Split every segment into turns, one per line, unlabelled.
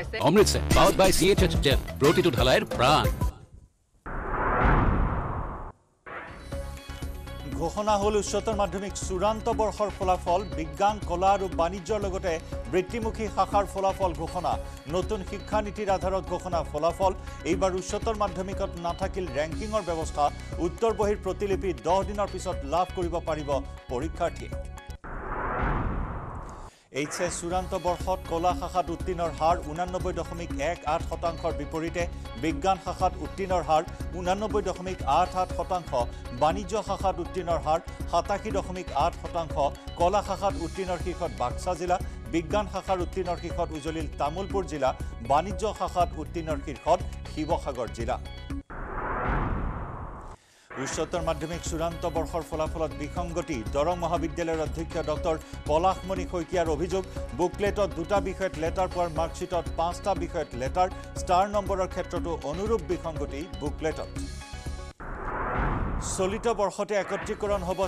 আগবঢ়াইছে
Amritsar powered by C H H ঢালাইৰ প্ৰাণ।
ঘোষণা হ'ল উচ্চতৰ মাধ্যমিক চূড়ান্ত বৰ্ষৰ ফলাফল বিজ্ঞান কলা আৰু বাণিজ্যৰ লগতে বৃত্তিমুখী শাখাৰ ফলাফল ঘোষণা। নতুন শিক্ষানীতিৰ আধাৰত ঘোষণা ফলাফল। এইবাৰ উচ্চতৰ মাধ্যমিকত নাথাকিল ৰেংকিঙৰ ব্যৱস্থা উত্তৰ বহীৰ প্ৰতিলিপি দহ দিনৰ পিছত লাভ কৰিব পাৰিব পৰীক্ষাৰ্থীয়ে। এইচ এছ চূড়ান্ত বৰ্ষত কলা শাখাত উত্তীৰ্ণৰ হাৰ ঊনানব্বৈ দশমিক এক আঠ শতাংশৰ বিপৰীতে বিজ্ঞান শাখাত উত্তীৰ্ণৰ হাৰ ঊনানব্বৈ দশমিক আঠ আঠ শতাংশ বাণিজ্য শাখাত উত্তীৰ্ণৰ হাৰ সাতাশী দশমিক আঠ শতাংশ কলা শাখাত উত্তীৰ্ণৰ শীৰ্ষত বাক্সা জিলা বিজ্ঞান শাখাৰ উত্তীৰ্ণৰ শীৰ্ষত উজলিল তামোলপুৰ জিলা বাণিজ্য শাখাত উত্তীৰ্ণৰ শীৰ্ষত শিৱসাগৰ জিলা। উচ্চতৰ মাধ্যমিক চূড়ান্ত বৰ্ষৰ ফলাফলত বিসংগতি। দৰং মহাবিদ্যালয়ৰ অধ্যক্ষ ডক্টৰ পলাশমণি শইকীয়াৰ অভিযোগ বুকলেটত দুটা বিষয়ত লেটাৰ পোৱাৰ মাৰ্কশ্বিটত পাঁচটা বিষয়ত লেটাৰ ষ্টাৰ নম্বৰৰ ক্ষেত্ৰতো অনুৰূপ বিসংগতি বুকলেটত। চলিত বৰ্ষতে একত্ৰীকৰণ হ'ব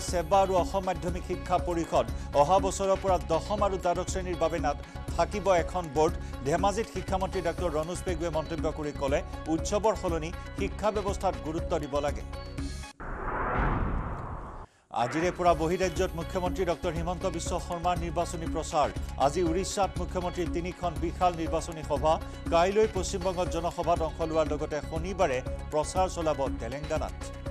আৰু অসম মাধ্যমিক শিক্ষা পৰিষদ। অহা বছৰৰ পৰা দশম আৰু দ্বাদশ শ্ৰেণীৰ বাবে না থাকিব এখন বৰ্ড ধেমাজিত শিক্ষামন্ত্ৰী ডাক্তৰ ৰণোজ পেগুৱে মন্তব্য কৰি ক'লে উৎসৱৰ সলনি শিক্ষা ব্যৱস্থাত গুৰুত্ব দিব লাগে। আজিৰে পৰা বহিৰাজ্যত মুখ্যমন্ত্ৰী ডক্টৰ হিমন্ত বিশ্ব শৰ্মাৰ নিৰ্বাচনী প্ৰচাৰ। আজি উৰিষ্যাত মুখ্যমন্ত্ৰীৰ তিনিখন বিশাল নিৰ্বাচনী সভা। কাইলৈ পশ্চিমবংগত জনসভাত অংশ লোৱাৰ লগতে শনিবাৰে প্ৰচাৰ চলাব তেলেংগানাত।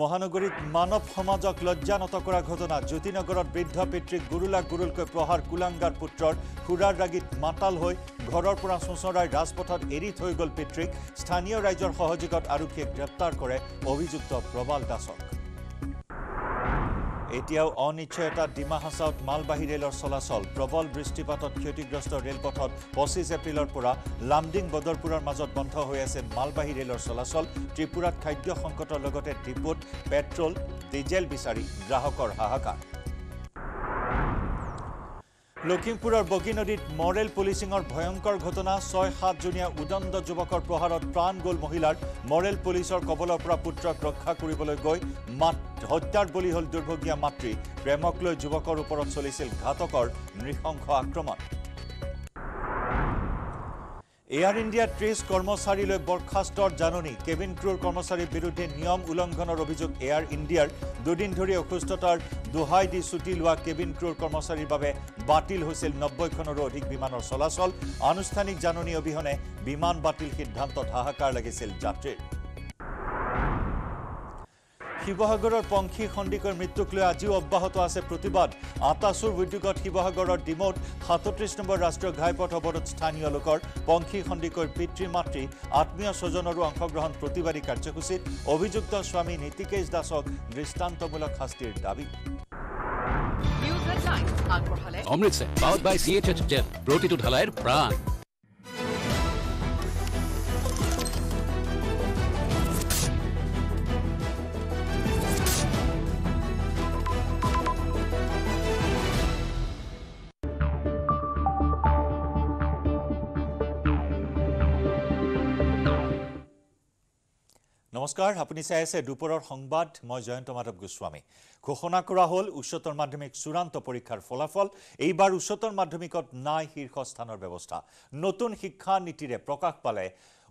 মহানগৰীত মানৱ সমাজক লজ্জানত কৰা ঘটনা। জ্যোতিনগৰত বৃদ্ধ পিতৃক গুৰুলা গুৰুলকৈ প্ৰহাৰ কুলাংগাৰ পুত্ৰৰ সুৰাৰ ৰাগীত মাতাল হৈ ঘৰৰ পৰা চোঁচৰাই ৰাজপথত এৰি থৈ গ'ল পিতৃক। স্থানীয় ৰাইজৰ সহযোগত আৰক্ষীয়ে গ্ৰেপ্তাৰ কৰে অভিযুক্ত প্ৰবাল দাসক। এতিয়াও অনিশ্চয়তা ডিমা হাছাওত মালবাহী ৰেলৰ চলাচল প্ৰবল বৃষ্টিপাতত ক্ষতিগ্ৰস্ত ৰেলপথত পঁচিছ এপ্ৰিলৰ পৰা লামডিং বদৰপুৰৰ মাজত বন্ধ হৈ আছে মালবাহী ৰেলৰ চলাচল। ত্ৰিপুৰাত খাদ্য সংকটৰ লগতে ডিপুত পেট্ৰল ডিজেল বিচাৰি গ্ৰাহকৰ হাহাকাৰ। লখিমপুৰৰ বগী নদীত মৰেল পুলিচিঙৰ ভয়ংকৰ ঘটনা ছয় সাতজনীয়া উদণ্ড যুৱকৰ প্ৰহাৰত প্ৰাণ গ'ল মহিলাৰ। মৰেল পুলিচৰ কবলৰ পৰা পুত্ৰক ৰক্ষা কৰিবলৈ গৈ মাত হত্যাৰ বলি হ'ল দুৰ্ভগীয়া মাতৃ। প্ৰেমক লৈ যুৱকৰ ওপৰত চলিছিল ঘাতকৰ নৃশংস আক্ৰমণ। এয়াৰ ইণ্ডিয়াৰ ত্ৰিছ কৰ্মচাৰীলৈ বৰ্খাস্তৰ জাননী। কেবিন ক্ৰুৰ কৰ্মচাৰীৰ বিৰুদ্ধে নিয়ম উলংঘনৰ অভিযোগ এয়াৰ ইণ্ডিয়াৰ দুদিন ধৰি অসুস্থতাৰ দোহাই দি ছুটি লোৱা কেবিন ক্ৰুৰ কৰ্মচাৰীৰ বাবে বাতিল হৈছিল নব্বৈখনৰো অধিক বিমানৰ চলাচল। আনুষ্ঠানিক জাননী অবিহনে বিমান বাতিল সিদ্ধান্তত হাহাকাৰ লাগিছিল যাত্ৰীৰ। শিৱসাগৰৰ পংখী সন্দিকৈৰ মৃত্যুক লৈ আজিও অব্যাহত আছে প্ৰতিবাদ। আটাচুৰ উদ্যোগত শিৱসাগৰৰ ডিমৌত সাতত্ৰিছ নম্বৰ ৰাষ্ট্ৰীয় ঘাইপথ অৱৰোধ স্থানীয় লোকৰ পংখী সন্দিকৈৰ পিতৃ মাতৃ আত্মীয় স্বজনৰো অংশগ্ৰহণ প্ৰতিবাদী কাৰ্যসূচীত অভিযুক্ত স্বামী নীতিকেশ দাসক দৃষ্টান্তমূলক শাস্তিৰ দাবী।
Amritsar powered by C H H gel প্ৰতিটো ঢালাইৰ প্ৰাণ।
নমস্কাৰ আপুনি চাই আছে দুপৰৰ সংবাদ মই জয়ন্ত মাধৱ গোস্বামী। ঘোষণা কৰা হ'ল উচ্চতৰ মাধ্যমিক চূড়ান্ত পৰীক্ষাৰ ফলাফল। এইবাৰ উচ্চতৰ মাধ্যমিকত নাই শীৰ্ষস্থানৰ ব্যৱস্থা। নতুন শিক্ষা নীতিৰে প্ৰকাশ পালে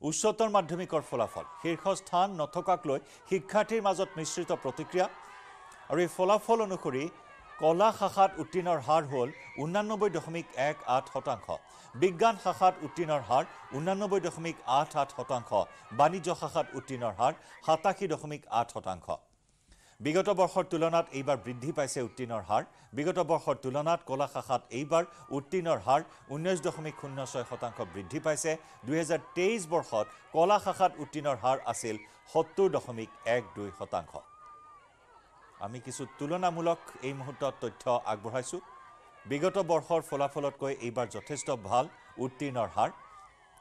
উচ্চতৰ মাধ্যমিকৰ ফলাফল। শীৰ্ষস্থান নথকাক লৈ শিক্ষাৰ্থীৰ মাজত মিশ্ৰিত প্ৰতিক্ৰিয়া। আৰু এই ফলাফল অনুসৰি কলা শাখাত উত্তীৰ্ণৰ হাৰ হ'ল ঊনানব্বৈ দশমিক এক আঠ শতাংশ বিজ্ঞান শাখাত উত্তীৰ্ণৰ হাৰ ঊনানব্বৈ দশমিক আঠ আঠ শতাংশ বাণিজ্য শাখাত উত্তীৰ্ণৰ হাৰ সাতাশী দশমিক আঠ শতাংশ। বিগত বৰ্ষৰ তুলনাত এইবাৰ বৃদ্ধি পাইছে উত্তীৰ্ণৰ হাৰ। বিগত বৰ্ষৰ তুলনাত কলা শাখাত এইবাৰ উত্তীৰ্ণৰ হাৰ ঊনৈছ দশমিক শূন্য ছয় শতাংশ বৃদ্ধি পাইছে। দুহেজাৰ তেইছ বৰ্ষত কলা শাখাত উত্তীৰ্ণৰ হাৰ আছিল সত্তৰ দশমিক এক দুই শতাংশ। আমি কিছু তুলনামূলক এই মুহূৰ্তত তথ্য আগবঢ়াইছোঁ। বিগত বৰ্ষৰ ফলাফলতকৈ এইবাৰ যথেষ্ট ভাল উত্তীৰ্ণৰ হাৰ।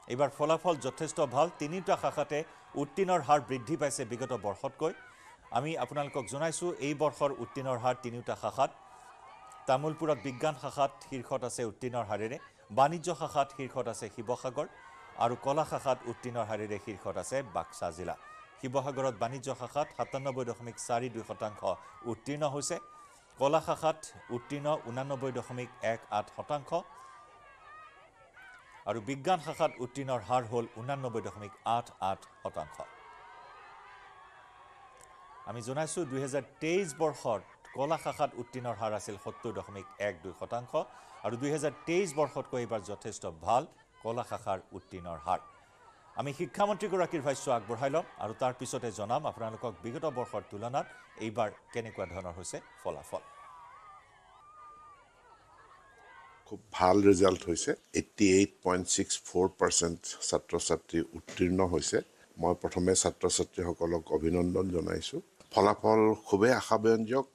এইবাৰ ফলাফল যথেষ্ট ভাল তিনিটা শাখাতে উত্তীৰ্ণৰ হাৰ বৃদ্ধি পাইছে বিগত বৰ্ষতকৈ। আমি আপোনালোকক জনাইছোঁ এই বৰ্ষৰ উত্তীৰ্ণৰ হাৰ তিনিওটা শাখাত। তামোলপুৰত বিজ্ঞান শাখাত শীৰ্ষত আছে উত্তীৰ্ণৰ হাৰেৰে বাণিজ্য শাখাত শীৰ্ষত আছে শিৱসাগৰ আৰু কলা শাখাত উত্তীৰ্ণৰ হাৰেৰে শীৰ্ষত আছে বাক্সা জিলা। শিৱসাগৰত বাণিজ্য শাখাত সাতান্নব্বৈ দশমিক চাৰি দুই শতাংশ উত্তীৰ্ণ হৈছে। কলা শাখাত উত্তীৰ্ণ ঊনানব্বৈ দশমিক এক আঠ শতাংশ। আৰু বিজ্ঞান শাখাত উত্তীৰ্ণৰ হাৰ হ'ল ঊনানব্বৈ দশমিক আঠ আঠ শতাংশ। আমি জনাইছোঁ দুহেজাৰ তেইছ বৰ্ষত কলা শাখাত উত্তীৰ্ণৰ হাৰ আছিল সত্তৰ দশমিক এক দুই শতাংশ। আৰু দুহেজাৰ তেইছ বৰ্ষতকৈ এইবাৰ যথেষ্ট ভাল কলা শাখাৰ উত্তীৰ্ণৰ হাৰ। আমি শিক্ষামন্ত্ৰীগৰাকীৰ ভাষ্য আগবঢ়াই ল'ম আৰু তাৰ পিছতে জনাম আপোনালোকক বিগত বৰ্ষৰ তুলনাত এইবাৰ কেনেকুৱা ধৰণৰ হৈছে ফলাফল।
খুব ভাল ৰিজাল্ট হৈছে। Eighty eight point six four percent ছাত্ৰ ছাত্ৰী উত্তীৰ্ণ হৈছে। মই প্ৰথমে ছাত্ৰ ছাত্ৰীসকলক অভিনন্দন জনাইছোঁ। ফলাফল খুবেই আশাব্যঞ্জক।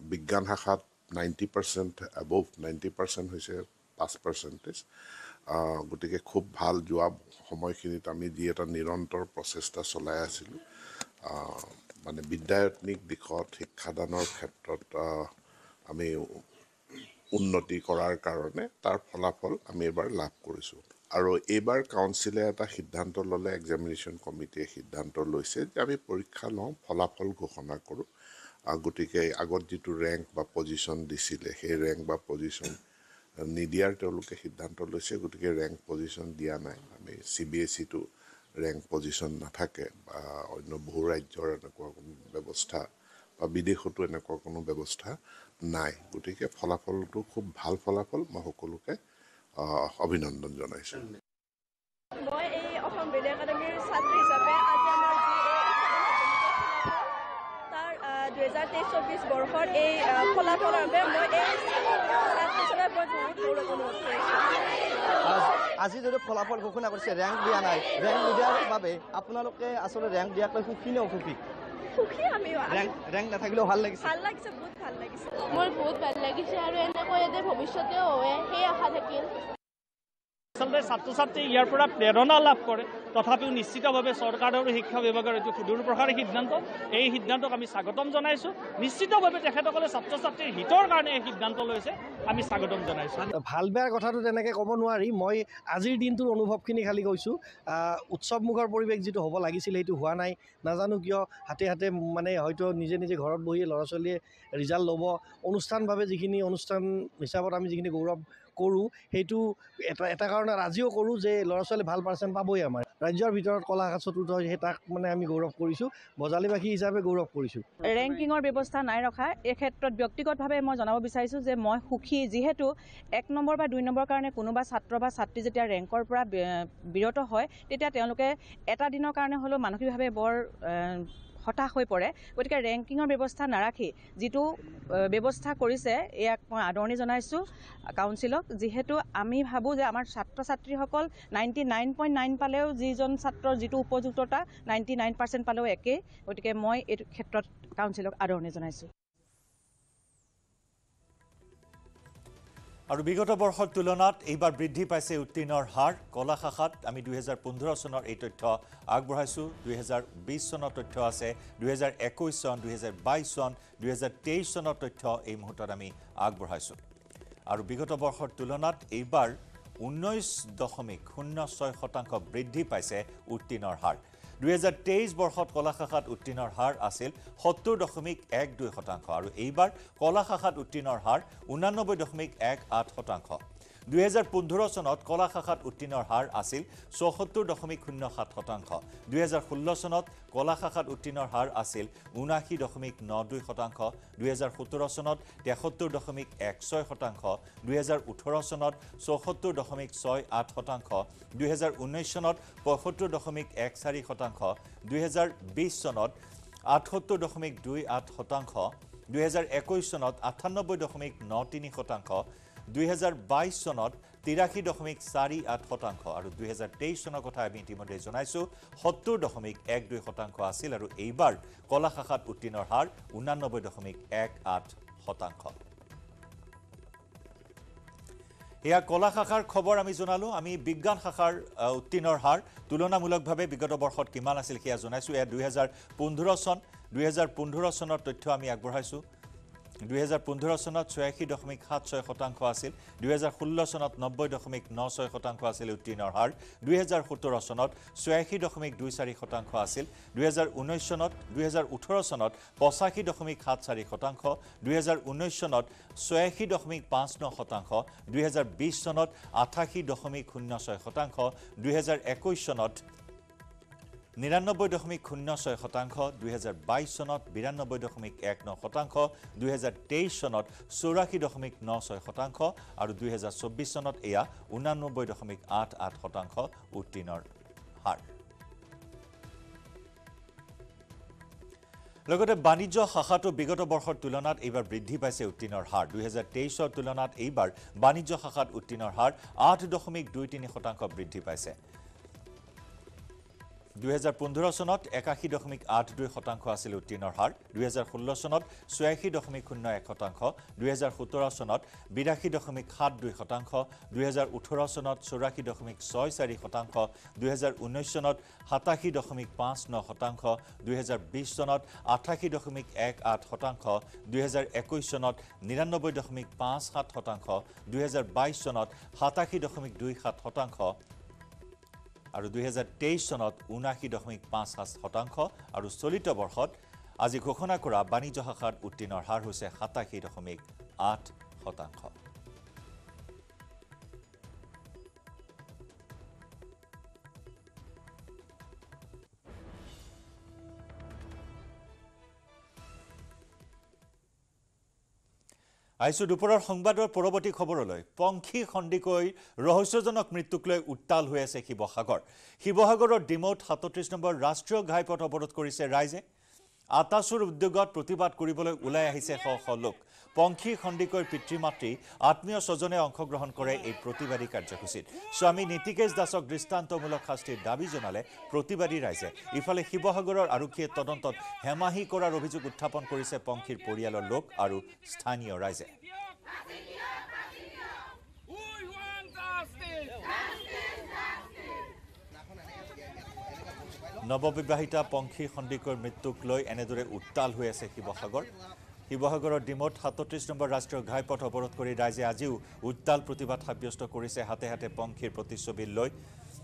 বিজ্ঞান শাখাত ninety percent above ninety percent হৈছে পাঁচ পাৰ্চেণ্টেজ গতিকে খুব ভাল যোৱা সময়খিনিত আমি যি এটা নিৰন্তৰ প্ৰচেষ্টা চলাই আছিলোঁ। মানে বিদ্যায়তনিক দিশত শিক্ষাদানৰ ক্ষেত্ৰত আমি উন্নতি কৰাৰ কাৰণে তাৰ ফলাফল আমি এইবাৰ লাভ কৰিছোঁ। আৰু এইবাৰ কাউন্সিলে এটা সিদ্ধান্ত ল'লে এক্সামিনেশ্যন কমিটিয়ে সিদ্ধান্ত লৈছে যে আমি পৰীক্ষা লওঁ ফলাফল ঘোষণা কৰোঁ। গতিকে আগত যিটো ৰেংক বা পজিশ্যন দিছিলে সেই ৰেংক বা পজিশ্যন নিদিয়াৰ তেওঁলোকে সিদ্ধান্ত লৈছে গতিকে ৰেংক পজিশ্যন দিয়া নাই। আমি চি বি এছ ইটো ৰেংক পজিশ্যন নাথাকে বা অন্য বহু ৰাজ্যৰ এনেকুৱা কোনো ব্যৱস্থা বা বিদেশতো এনেকুৱা কোনো ব্যৱস্থা নাই। গতিকে ফলাফলটো খুব ভাল ফলাফল মই সকলোকে অভিনন্দন জনাইছোঁ।
মই এই অসম বেলি একাডেমীৰ ছাত্ৰী দুহেজাৰ তেইছ চৌবিছ বৰ্ষৰ এই ফলাফলৰ বাবে মই এই ছাত্ৰী মই বহুত গৌৰৱ অনুভৱ কৰিছোঁ।
আজ- যদি ফলাফল ঘোষণা কৰিছে ৰেংক দিয়া নাই। ৰেংক নিদিয়াৰ বাবে আপোনালোকে আচলতে ৰেংক দিয়াকৈ সুখী নে অসুখী?
সুখী আমি
ৰেংক নাথাকিলেও ভাল লাগিছে।
ভাল লাগিছে বহুত ভাল লাগিছে।
মোৰ বহুত ভাল লাগিছে আৰু এনেকৈ যাতে ভৱিষ্যতেও হয় সেই আশা থাকিল।
আচলতে ছাত্ৰ ছাত্ৰীয়ে ইয়াৰ পৰা প্ৰেৰণা লাভ কৰে। তথাপিও নিশ্চিতভাৱে চৰকাৰ আৰু শিক্ষা বিভাগৰ এইটো সুদূৰ প্ৰসাৰী সিদ্ধান্ত এই সিদ্ধান্তক আমি স্বাগতম জনাইছোঁ। নিশ্চিতভাৱে তেখেতসকলে ছাত্ৰ ছাত্ৰীৰ হিতৰ কাৰণে এই সিদ্ধান্ত লৈছে আমি স্বাগতম জনাইছোঁ।
ভাল বেয়াৰ কথাটো তেনেকৈ ক'ব নোৱাৰি। মই আজিৰ দিনটোৰ অনুভৱখিনি খালি কৈছোঁ উৎসৱমুখৰ পৰিৱেশ যিটো হ'ব লাগিছিল সেইটো হোৱা নাই। নাজানো কিয় হাতে হাতে মানে হয়তো নিজে নিজে ঘৰত বহি ল'ৰা ছোৱালীয়ে ৰিজাল্ট ল'ব। অনুষ্ঠানভাৱে যিখিনি অনুষ্ঠান হিচাপত আমি যিখিনি গৌৰৱ কৰোঁ সেইটো এটা এটা কাৰণত আজিও কৰোঁ যে ল'ৰা ছোৱালী ভাল পাৰ্চেণ্ট পাবই আমাৰ। ৰাজ্যৰ ভিতৰত কলা শাখা চতুৰ্থ সেই তাক মানে আমি গৌৰৱ কৰিছোঁ বজালীবাসী হিচাপে গৌৰৱ কৰিছোঁ।
ৰেংকিঙৰ ব্যৱস্থা নাই ৰখা। এই ক্ষেত্ৰত ব্যক্তিগতভাৱে মই জনাব বিচাৰিছোঁ যে মই সুখী যিহেতু এক নম্বৰ বা দুই নম্বৰ কাৰণে কোনোবা ছাত্ৰ বা ছাত্ৰী যেতিয়া ৰেংকৰ পৰা বিৰত হয় তেতিয়া তেওঁলোকে এটা দিনৰ কাৰণে হ'লেও মানসিকভাৱে বৰ হতাশ হৈ পৰে। গতিকে ৰেংকিঙৰ ব্যৱস্থা নাৰাখি যিটো ব্যৱস্থা কৰিছে ইয়াক মই আদৰণি জনাইছোঁ কাউন্সিলক যিহেতু আমি ভাবোঁ যে আমাৰ ছাত্ৰ ছাত্ৰীসকল নাইণ্টি নাইন পইণ্ট নাইন পালেও যিজন ছাত্ৰৰ যিটো উপযুক্ততা নাইণ্টি নাইন পাৰ্চেণ্ট পালেও একেই। গতিকে মই এইটো ক্ষেত্ৰত কাউন্সিলক আদৰণি জনাইছোঁ।
আৰু বিগত বৰ্ষৰ তুলনাত এইবাৰ বৃদ্ধি পাইছে উত্তীৰ্ণৰ হাৰ। কলা শাখাত আমি দুহেজাৰ পোন্ধৰ চনৰ এই তথ্য আগবঢ়াইছোঁ। দুহেজাৰ বিছ চনৰ তথ্য আছে দুহেজাৰ একৈছ চন দুহেজাৰ বাইছ চন দুহেজাৰ তেইছ চনৰ তথ্য এই মুহূৰ্তত আমি আগবঢ়াইছোঁ। আৰু বিগত বৰ্ষৰ তুলনাত এইবাৰ ঊনৈছ দশমিক শূন্য ছয় শতাংশ বৃদ্ধি পাইছে উত্তীৰ্ণৰ হাৰ। দুহেজাৰ তেইছ বৰ্ষত কলা শাখাত উত্তীৰ্ণৰ হাৰ আছিল সত্তৰ দশমিক এক দুই শতাংশ আৰু এইবাৰ কলা শাখাত উত্তীৰ্ণৰ হাৰ ঊনানব্বৈ দশমিক এক আঠ শতাংশ। দুহেজাৰ পোন্ধৰ চনত কলা শাখাত উত্তীৰ্ণৰ হাৰ আছিল চৌসত্তৰ দশমিক শূন্য সাত শতাংশ। দুহেজাৰ ষোল্ল চনত কলা শাখাত উত্তীৰ্ণৰ হাৰ আছিল ঊনাশী দশমিক ন দুই শতাংশ। দুহেজাৰ সোতৰ চনত তেসত্তৰ দশমিক এক ছয় শতাংশ। দুহেজাৰ ওঠৰ চনত চৌসত্তৰ দশমিক ছয় আঠ শতাংশ। দুহেজাৰ ঊনৈছ চনত পঁয়সত্তৰ দশমিক এক চাৰি শতাংশ। দুহেজাৰ বিছ চনত আঠসত্তৰ দশমিক দুই আঠ শতাংশ। দুহেজাৰ একৈছ চনত আঠান্নব্বৈ দশমিক ন তিনি শতাংশ। দুহেজাৰ বাইছ চনত তিৰাশী দশমিক চাৰি আঠ শতাংশ আৰু দুহেজাৰ তেইছ চনৰ কথা আমি ইতিমধ্যে জনাইছোঁ সত্তৰ দশমিক এক দুই শতাংশ আছিল আৰু এইবাৰ কলা শাখাত উত্তীৰ্ণৰ হাৰ ঊনানব্বৈ দশমিক এক আঠ শতাংশ। এয়া কলা শাখাৰ খবৰ আমি জনালোঁ। আমি বিজ্ঞান শাখাৰ উত্তীৰ্ণৰ হাৰ তুলনামূলকভাৱে বিগত বৰ্ষত কিমান আছিল সেয়া জনাইছোঁ। এয়া দুহেজাৰ পোন্ধৰ চন দুহেজাৰ পোন্ধৰ চনৰ তথ্য আমি আগবঢ়াইছোঁ। দুহেজাৰ পোন্ধৰ চনত ছয়াশী দশমিক সাত ছয় শতাংশ আছিল দুহেজাৰ ষোল্ল চনত নব্বৈ দশমিক ন ছয় শতাংশ আছিল উত্তীৰ্ণৰ হাৰ দুহেজাৰ সোতৰ চনত ছয়াশী দশমিক দুই চাৰি শতাংশ আছিল দুহেজাৰ ঊনৈছ চনত দুহেজাৰ ওঠৰ চনত পঁচাশী দশমিক সাত চাৰি শতাংশ দুহেজাৰ ঊনৈছ চনত ছয়াশী দশমিক পাঁচ ন শতাংশ দুহেজাৰ বিছ চনত আঠাশী দশমিক শূন্য ছয় শতাংশ দুহেজাৰ একৈছ চনত নিৰান্নব্বৈ দশমিক শূন্য ছয় শতাংশ দুহেজাৰ বাইছ চনত বিৰান্নব্বৈ দশমিক এক ন শতাংশ দুহেজাৰ তেইছ চনত চৌৰাশী দশমিক ন ছয় শতাংশ আৰু দুহেজাৰ চৌব্বিছ চনত এয়া ঊনানব্বৈ দশমিক আঠ আঠ শতাংশ উত্তীৰ্ণৰ হাৰ। লগতে বাণিজ্য শাখাটো বিগত বৰ্ষৰ তুলনাত এইবাৰ বৃদ্ধি পাইছে উত্তীৰ্ণৰ হাৰ। দুহেজাৰ তেইছৰ তুলনাত এইবাৰ বাণিজ্য শাখাত উত্তীৰ্ণৰ হাৰ আঠ দশমিক দুই তিনি শতাংশ বৃদ্ধি পাইছে। দুহেজাৰ পোন্ধৰ চনত একাশী দশমিক আঠ দুই শতাংশ আছিল উত্তীৰ্ণৰ হাৰ দুহেজাৰ ষোল্ল চনত ছয়াশী দশমিক শূন্য এক শতাংশ দুহেজাৰ সোতৰ চনত বিৰাশী দশমিক সাত দুই শতাংশ দুহেজাৰ ওঠৰ চনত চৌৰাশী দশমিক ছয় চাৰি শতাংশ দুহেজাৰ ঊনৈছ চনত সাতাশী দশমিক পাঁচ ন শতাংশ দুহেজাৰ বিছ চনত আঠাশী দশমিক এক আঠ শতাংশ দুহেজাৰ একৈছ চনত নিৰান্নব্বৈ দশমিক পাঁচ সাত শতাংশ দুহেজাৰ বাইছ চনত সাতাশী দশমিক দুই সাত শতাংশ আৰু দুহেজাৰ তেইছ চনত ঊনাশী দশমিক পাঁচ সাত শতাংশ আৰু চলিত বৰ্ষত আজি ঘোষণা কৰা বাণিজ্য শাখাত উত্তীৰ্ণৰ হাৰ হৈছে সাতাশী দশমিক আঠ শতাংশ। আহিছোঁ দুপৰৰ সংবাদৰ পৰৱৰ্তী খবৰলৈ। পংখী সন্দিকৈ ৰহস্যজনক মৃত্যুক লৈ উত্তাল হৈ আছে শিৱসাগৰ। শিৱসাগৰৰ ডিমৌত সাতত্ৰিছ নম্বৰ ৰাষ্ট্ৰীয় ঘাইপথ অৱৰোধ কৰিছে ৰাইজে। আটাচুৰ উদ্যোগত প্ৰতিবাদ কৰিবলৈ ওলাই আহিছে শ শ লোক। পংখী সন্দিকৈৰ পিতৃ মাতৃ আত্মীয় স্বজনে অংশগ্ৰহণ কৰে এই প্ৰতিবাদী কাৰ্যসূচীত। স্বামী নীতিকেশ দাসক দৃষ্টান্তমূলক শাস্তিৰ দাবী জনালে প্ৰতিবাদী ৰাইজে। ইফালে শিৱসাগৰৰ আৰক্ষীয়ে তদন্তত হেমাহি কৰাৰ অভিযোগ উত্থাপন কৰিছে পংখীৰ পৰিয়ালৰ লোক আৰু স্থানীয় ৰাইজে। নৱবিবাহিতা পংখী সন্দিকৈৰ মৃত্যুক লৈ এনেদৰে উত্তাল হৈ আছে শিৱসাগৰ। শিৱসাগৰৰ ডিমৌত সাতত্ৰিছ নম্বৰ ৰাষ্ট্ৰীয় ঘাইপথ অৱৰোধ কৰি ৰাইজে আজিও উত্তাল প্ৰতিবাদ সাব্যস্ত কৰিছে হাতে হাতে পংখীৰ প্ৰতিচ্ছবি লৈ।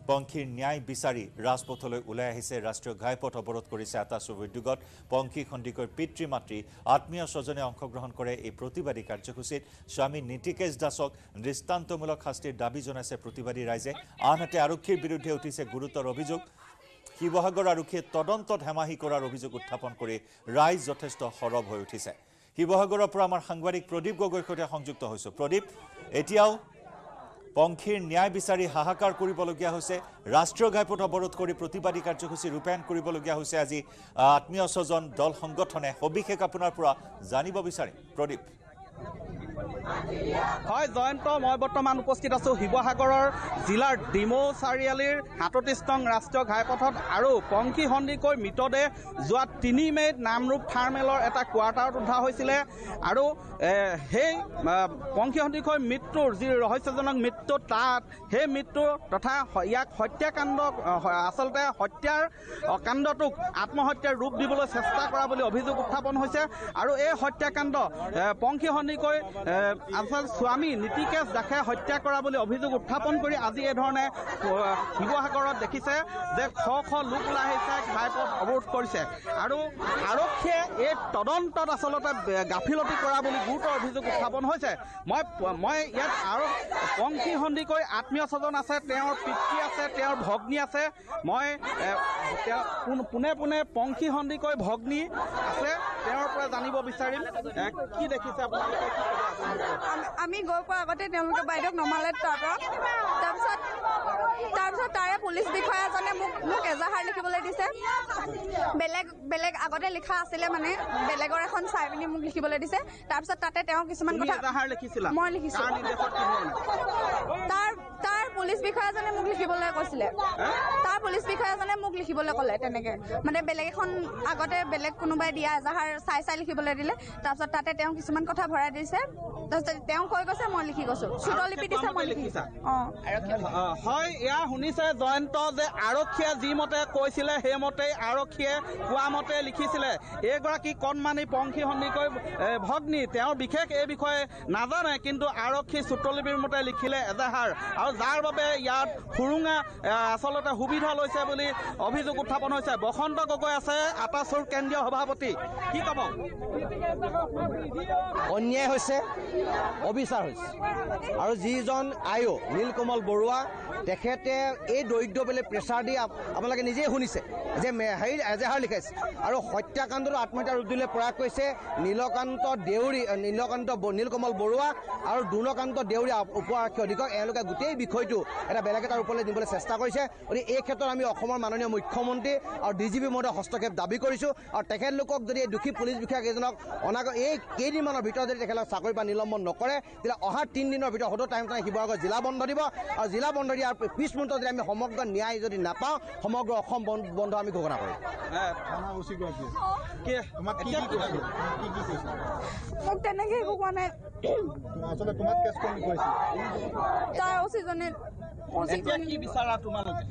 পংখীৰ ন্যায় বিচাৰি ৰাজপথলৈ ওলাই আহিছে ৰাষ্ট্ৰীয় ঘাইপথ অৱৰোধ কৰিছে আটাচুৰ উদ্যোগত। পংখী সন্দিকৈৰ পিতৃ মাতৃ আত্মীয় স্বজনে অংশগ্ৰহণ কৰে এই প্ৰতিবাদী কাৰ্যসূচীত। স্বামী নীতিকেশ দাসক দৃষ্টান্তমূলক শাস্তিৰ দাবী জনাইছে প্ৰতিবাদী ৰাইজে। আনহাতে আৰক্ষীৰ বিৰুদ্ধে উঠিছে গুৰুতৰ অভিযোগ। শিৱসাগৰ আৰক্ষীয়ে তদন্তত হেমাহি কৰাৰ অভিযোগ উত্থাপন কৰি ৰাইজ যথেষ্ট সৰব হৈ উঠিছে। শিৱসাগৰৰ পৰা আমাৰ সাংবাদিক প্ৰদীপ গগৈৰ সৈতে সংযুক্ত হৈছোঁ। প্ৰদীপ এতিয়াও পংখীৰ ন্যায় বিচাৰি হাহাকাৰ কৰিবলগীয়া হৈছে ৰাষ্ট্ৰীয় ঘাইপথ অৱৰোধ কৰি প্ৰতিবাদী কাৰ্যসূচী ৰূপায়ণ কৰিবলগীয়া হৈছে আজি আত্মীয় স্বজন দল সংগঠনে। সবিশেষ আপোনাৰ পৰা জানিব বিচাৰিম। প্ৰদীপ।
হয় জয়ন্ত মই বৰ্তমান উপস্থিত আছোঁ শিৱসাগৰৰ জিলাৰ ডিমৌ চাৰিআলিৰ সাতত্ৰিছ নং ৰাষ্ট্ৰীয় ঘাইপথত আৰু পংখী সন্দিকৈ মৃতদেহ যোৱা তিনি মে'ত নামৰূপ থাৰ্মেলৰ এটা কোৱাৰ্টাৰত উদ্ধাৰ হৈছিলে। আৰু সেই পংখী সন্দিকৈ মৃত্যুৰ যি ৰহস্যজনক মৃত্যু তাত সেই মৃত্যু তথা ইয়াক হত্যাকাণ্ড আচলতে হত্যাৰ কাণ্ডটোক আত্মহত্যাৰ ৰূপ দিবলৈ চেষ্টা কৰা বুলি অভিযোগ উত্থাপন হৈছে। আৰু এই হত্যাকাণ্ড পংখী সন্দিকৈ এ, আচলতে স্বামী নীতিকেশ দাসে হত্যা কৰা বুলি অভিযোগ উত্থাপন কৰি আজি এই ধৰণে অ, শিৱসাগৰত দেখিছে যে শ শ লোক ওলাই আহিছে ঘাইপথ অৱৰোধ কৰিছে। আৰু আৰক্ষীয়ে এই তদন্তত আচলতে গাফিলতি কৰা বুলি গুৰুতৰ অভিযোগ উত্থাপন হৈছে। মই মই ইয়াত আৰু পংখী সন্দিকৈ আত্মীয় স্বজন আছে তেওঁৰ পিতৃ আছে তেওঁৰ ভগ্নী আছে। মই পোন- পোনে পংখী সন্দিকৈ ভগ্নী আছে তেওঁৰ পৰা জানিব বিচাৰিম। কি দেখিছে আপোনালোকে?
আমি- গৈ পোৱাৰ আগতে তেওঁলোকে বাইদেউক নমালে তাৰ পৰা তাৰপিছত তাৰপিছত তাৰে পুলিচ বিষয়া এজনে মোক মোক এজাহাৰ লিখিবলৈ দিছে। বেলেগ বেলেগ আগতে লিখা আছিলে মানে বেলেগৰ এখন চাই পিনি মোক লিখিবলৈ দিছে। তাৰপিছত তাতে তেওঁ কিছুমান কথা মই লিখিছোঁ। তাৰ তাৰ পুলিচ বিষয়াজনে মোক লিখিবলৈ কৈছিলে। তাৰ পুলিচ বিষয়াজনে মোক লিখিবলৈ ক'লে তেনেকে। মানে বেলেগ এখন আগতে বেলেগ কোনোবাই দিয়া এজাহাৰ চাই চাই লিখিবলৈ দিলে। তাৰপিছত তাতে তেওঁ কিছুমান কথা ভৰাই দিছে তাৰপিছত তেওঁ কৈ গৈছে মই লিখি গৈছো। চুটলিপি দিছে মই লিখিছা। অঁ।
অ, হয় এয়া শুনিছে জয়ন্ত যে আৰক্ষীয়ে যি যিমতে কৈছিলে সেইমতেই আৰক্ষীয়ে কোৱা মতে লিখিছিলে। এইগৰাকী কণমানি পংখী সন্দিকৈ ভগ্নী তেওঁৰ বিশেষ এই বিষয়ে নাজানে কিন্তু আৰক্ষী চুটলিপিৰ মতে লিখিলে এজাহাৰ। আৰু যাৰ বাবে ইয়াত সুৰুঙা আচলতে সুবিধা লৈছে বুলি অভিযোগ উত্থাপন হৈছে। বসন্ত গগৈ আছে আটাচুৰ কেন্দ্ৰীয় সভাপতি। কি ক'ব?
অন্যায় হৈছে অবিচাৰ হৈছে। আৰু যিজন আই অ' নীলকমল বৰুৱা তেখেতে এই দৰিদ্ৰ বুলি প্ৰেছাৰ দি আপ- আপোনালোকে নিজেই শুনিছে যে হেৰি এজাহাৰ লিখাইছে। আৰু হত্যাকাণ্ডটো আত্মহত্যা ৰূপ দিবলৈ প্ৰয়াস কৰিছে নীলকান্ত দেউৰী নীলকান্ত নীলকমল বৰুৱা আৰু দুৰ্ণকান্ত দেউৰী উপ আৰক্ষী অধীক্ষক। এওঁলোকে গোটেই বিষয়টো এটা বেলেগ এটা ৰূপলৈ নিবলৈ চেষ্টা কৰিছে। গতিকে এই ক্ষেত্ৰত আমি অসমৰ মাননীয় মুখ্যমন্ত্ৰী আৰু ডি জি পি মহোদয় হস্তক্ষেপ দাবী কৰিছোঁ। আৰু তেখেতলোকক যদি এই দোষী পুলিচ বিষয়াকেইজনক অনাগত এই কেইদিনমানৰ ভিতৰত যদি তেখেতক চাকৰি পৰা নিলম্বন নকৰে তেতিয়া অহা তিনিদিনৰ ভিতৰত সদৌ টাইম টাইম শিৱসাগৰ জিলা বন্ধ দিব। আৰু জিলা বন্ধ দিয়াৰ পিছ মুহূৰ্তত যদি আমি সমগ্ৰ ন্যায় যদি নাপাওঁ সমগ্ৰ অসম বন্ধ আমি ঘোষণা কৰিম।
মোক তেনেকে একো কোৱা নাই। তাৰ অচিজনে
এতিয়া কি বিচাৰা তোমালোকে?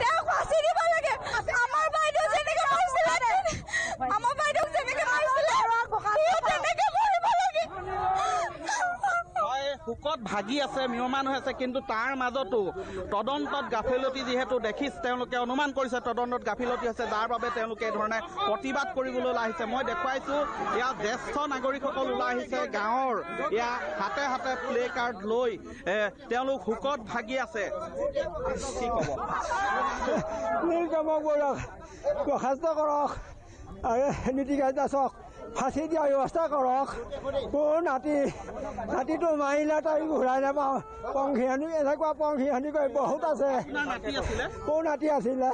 তেওঁ ফাঁচি দিব লাগে। আমাৰ বাইদেউ যেনেকে মাৰিছিলে আমাৰ বাইদেউক যেনেকে মাৰিছিলে সিও তেনেকে মৰিব লাগে।
শোকত ভাগি আছে ম্ৰিয়মান হৈ আছে কিন্তু তাৰ মাজতো তদন্তত গাফিলতি যিহেতু দেখি তেওঁলোকে অনুমান কৰিছে তদন্তত গাফিলতি হৈছে যাৰ বাবে তেওঁলোকে এই ধৰণে প্ৰতিবাদ কৰিবলৈ ওলাই আহিছে। মই দেখুৱাইছোঁ ইয়াত জ্যেষ্ঠ নাগৰিকসকল ওলাই আহিছে গাঁৱৰ ইয়াৰ হাতে হাতে প্লে কাৰ্ড লৈ তেওঁলোক শোকত ভাগি আছে। কি ক'ব?
কৰক। আৰু নীতিকাজ দাসক ফাঁচি দিয়াৰ ব্যৱস্থা কৰক। মোৰ নাতি নাতিটো মাৰিলে তাই ঘূৰাই নাপাওঁ। পংখীহানি এনেকুৱা পংখীহানি কৰি বহুত আছে। মোৰ নাতি আছিলে।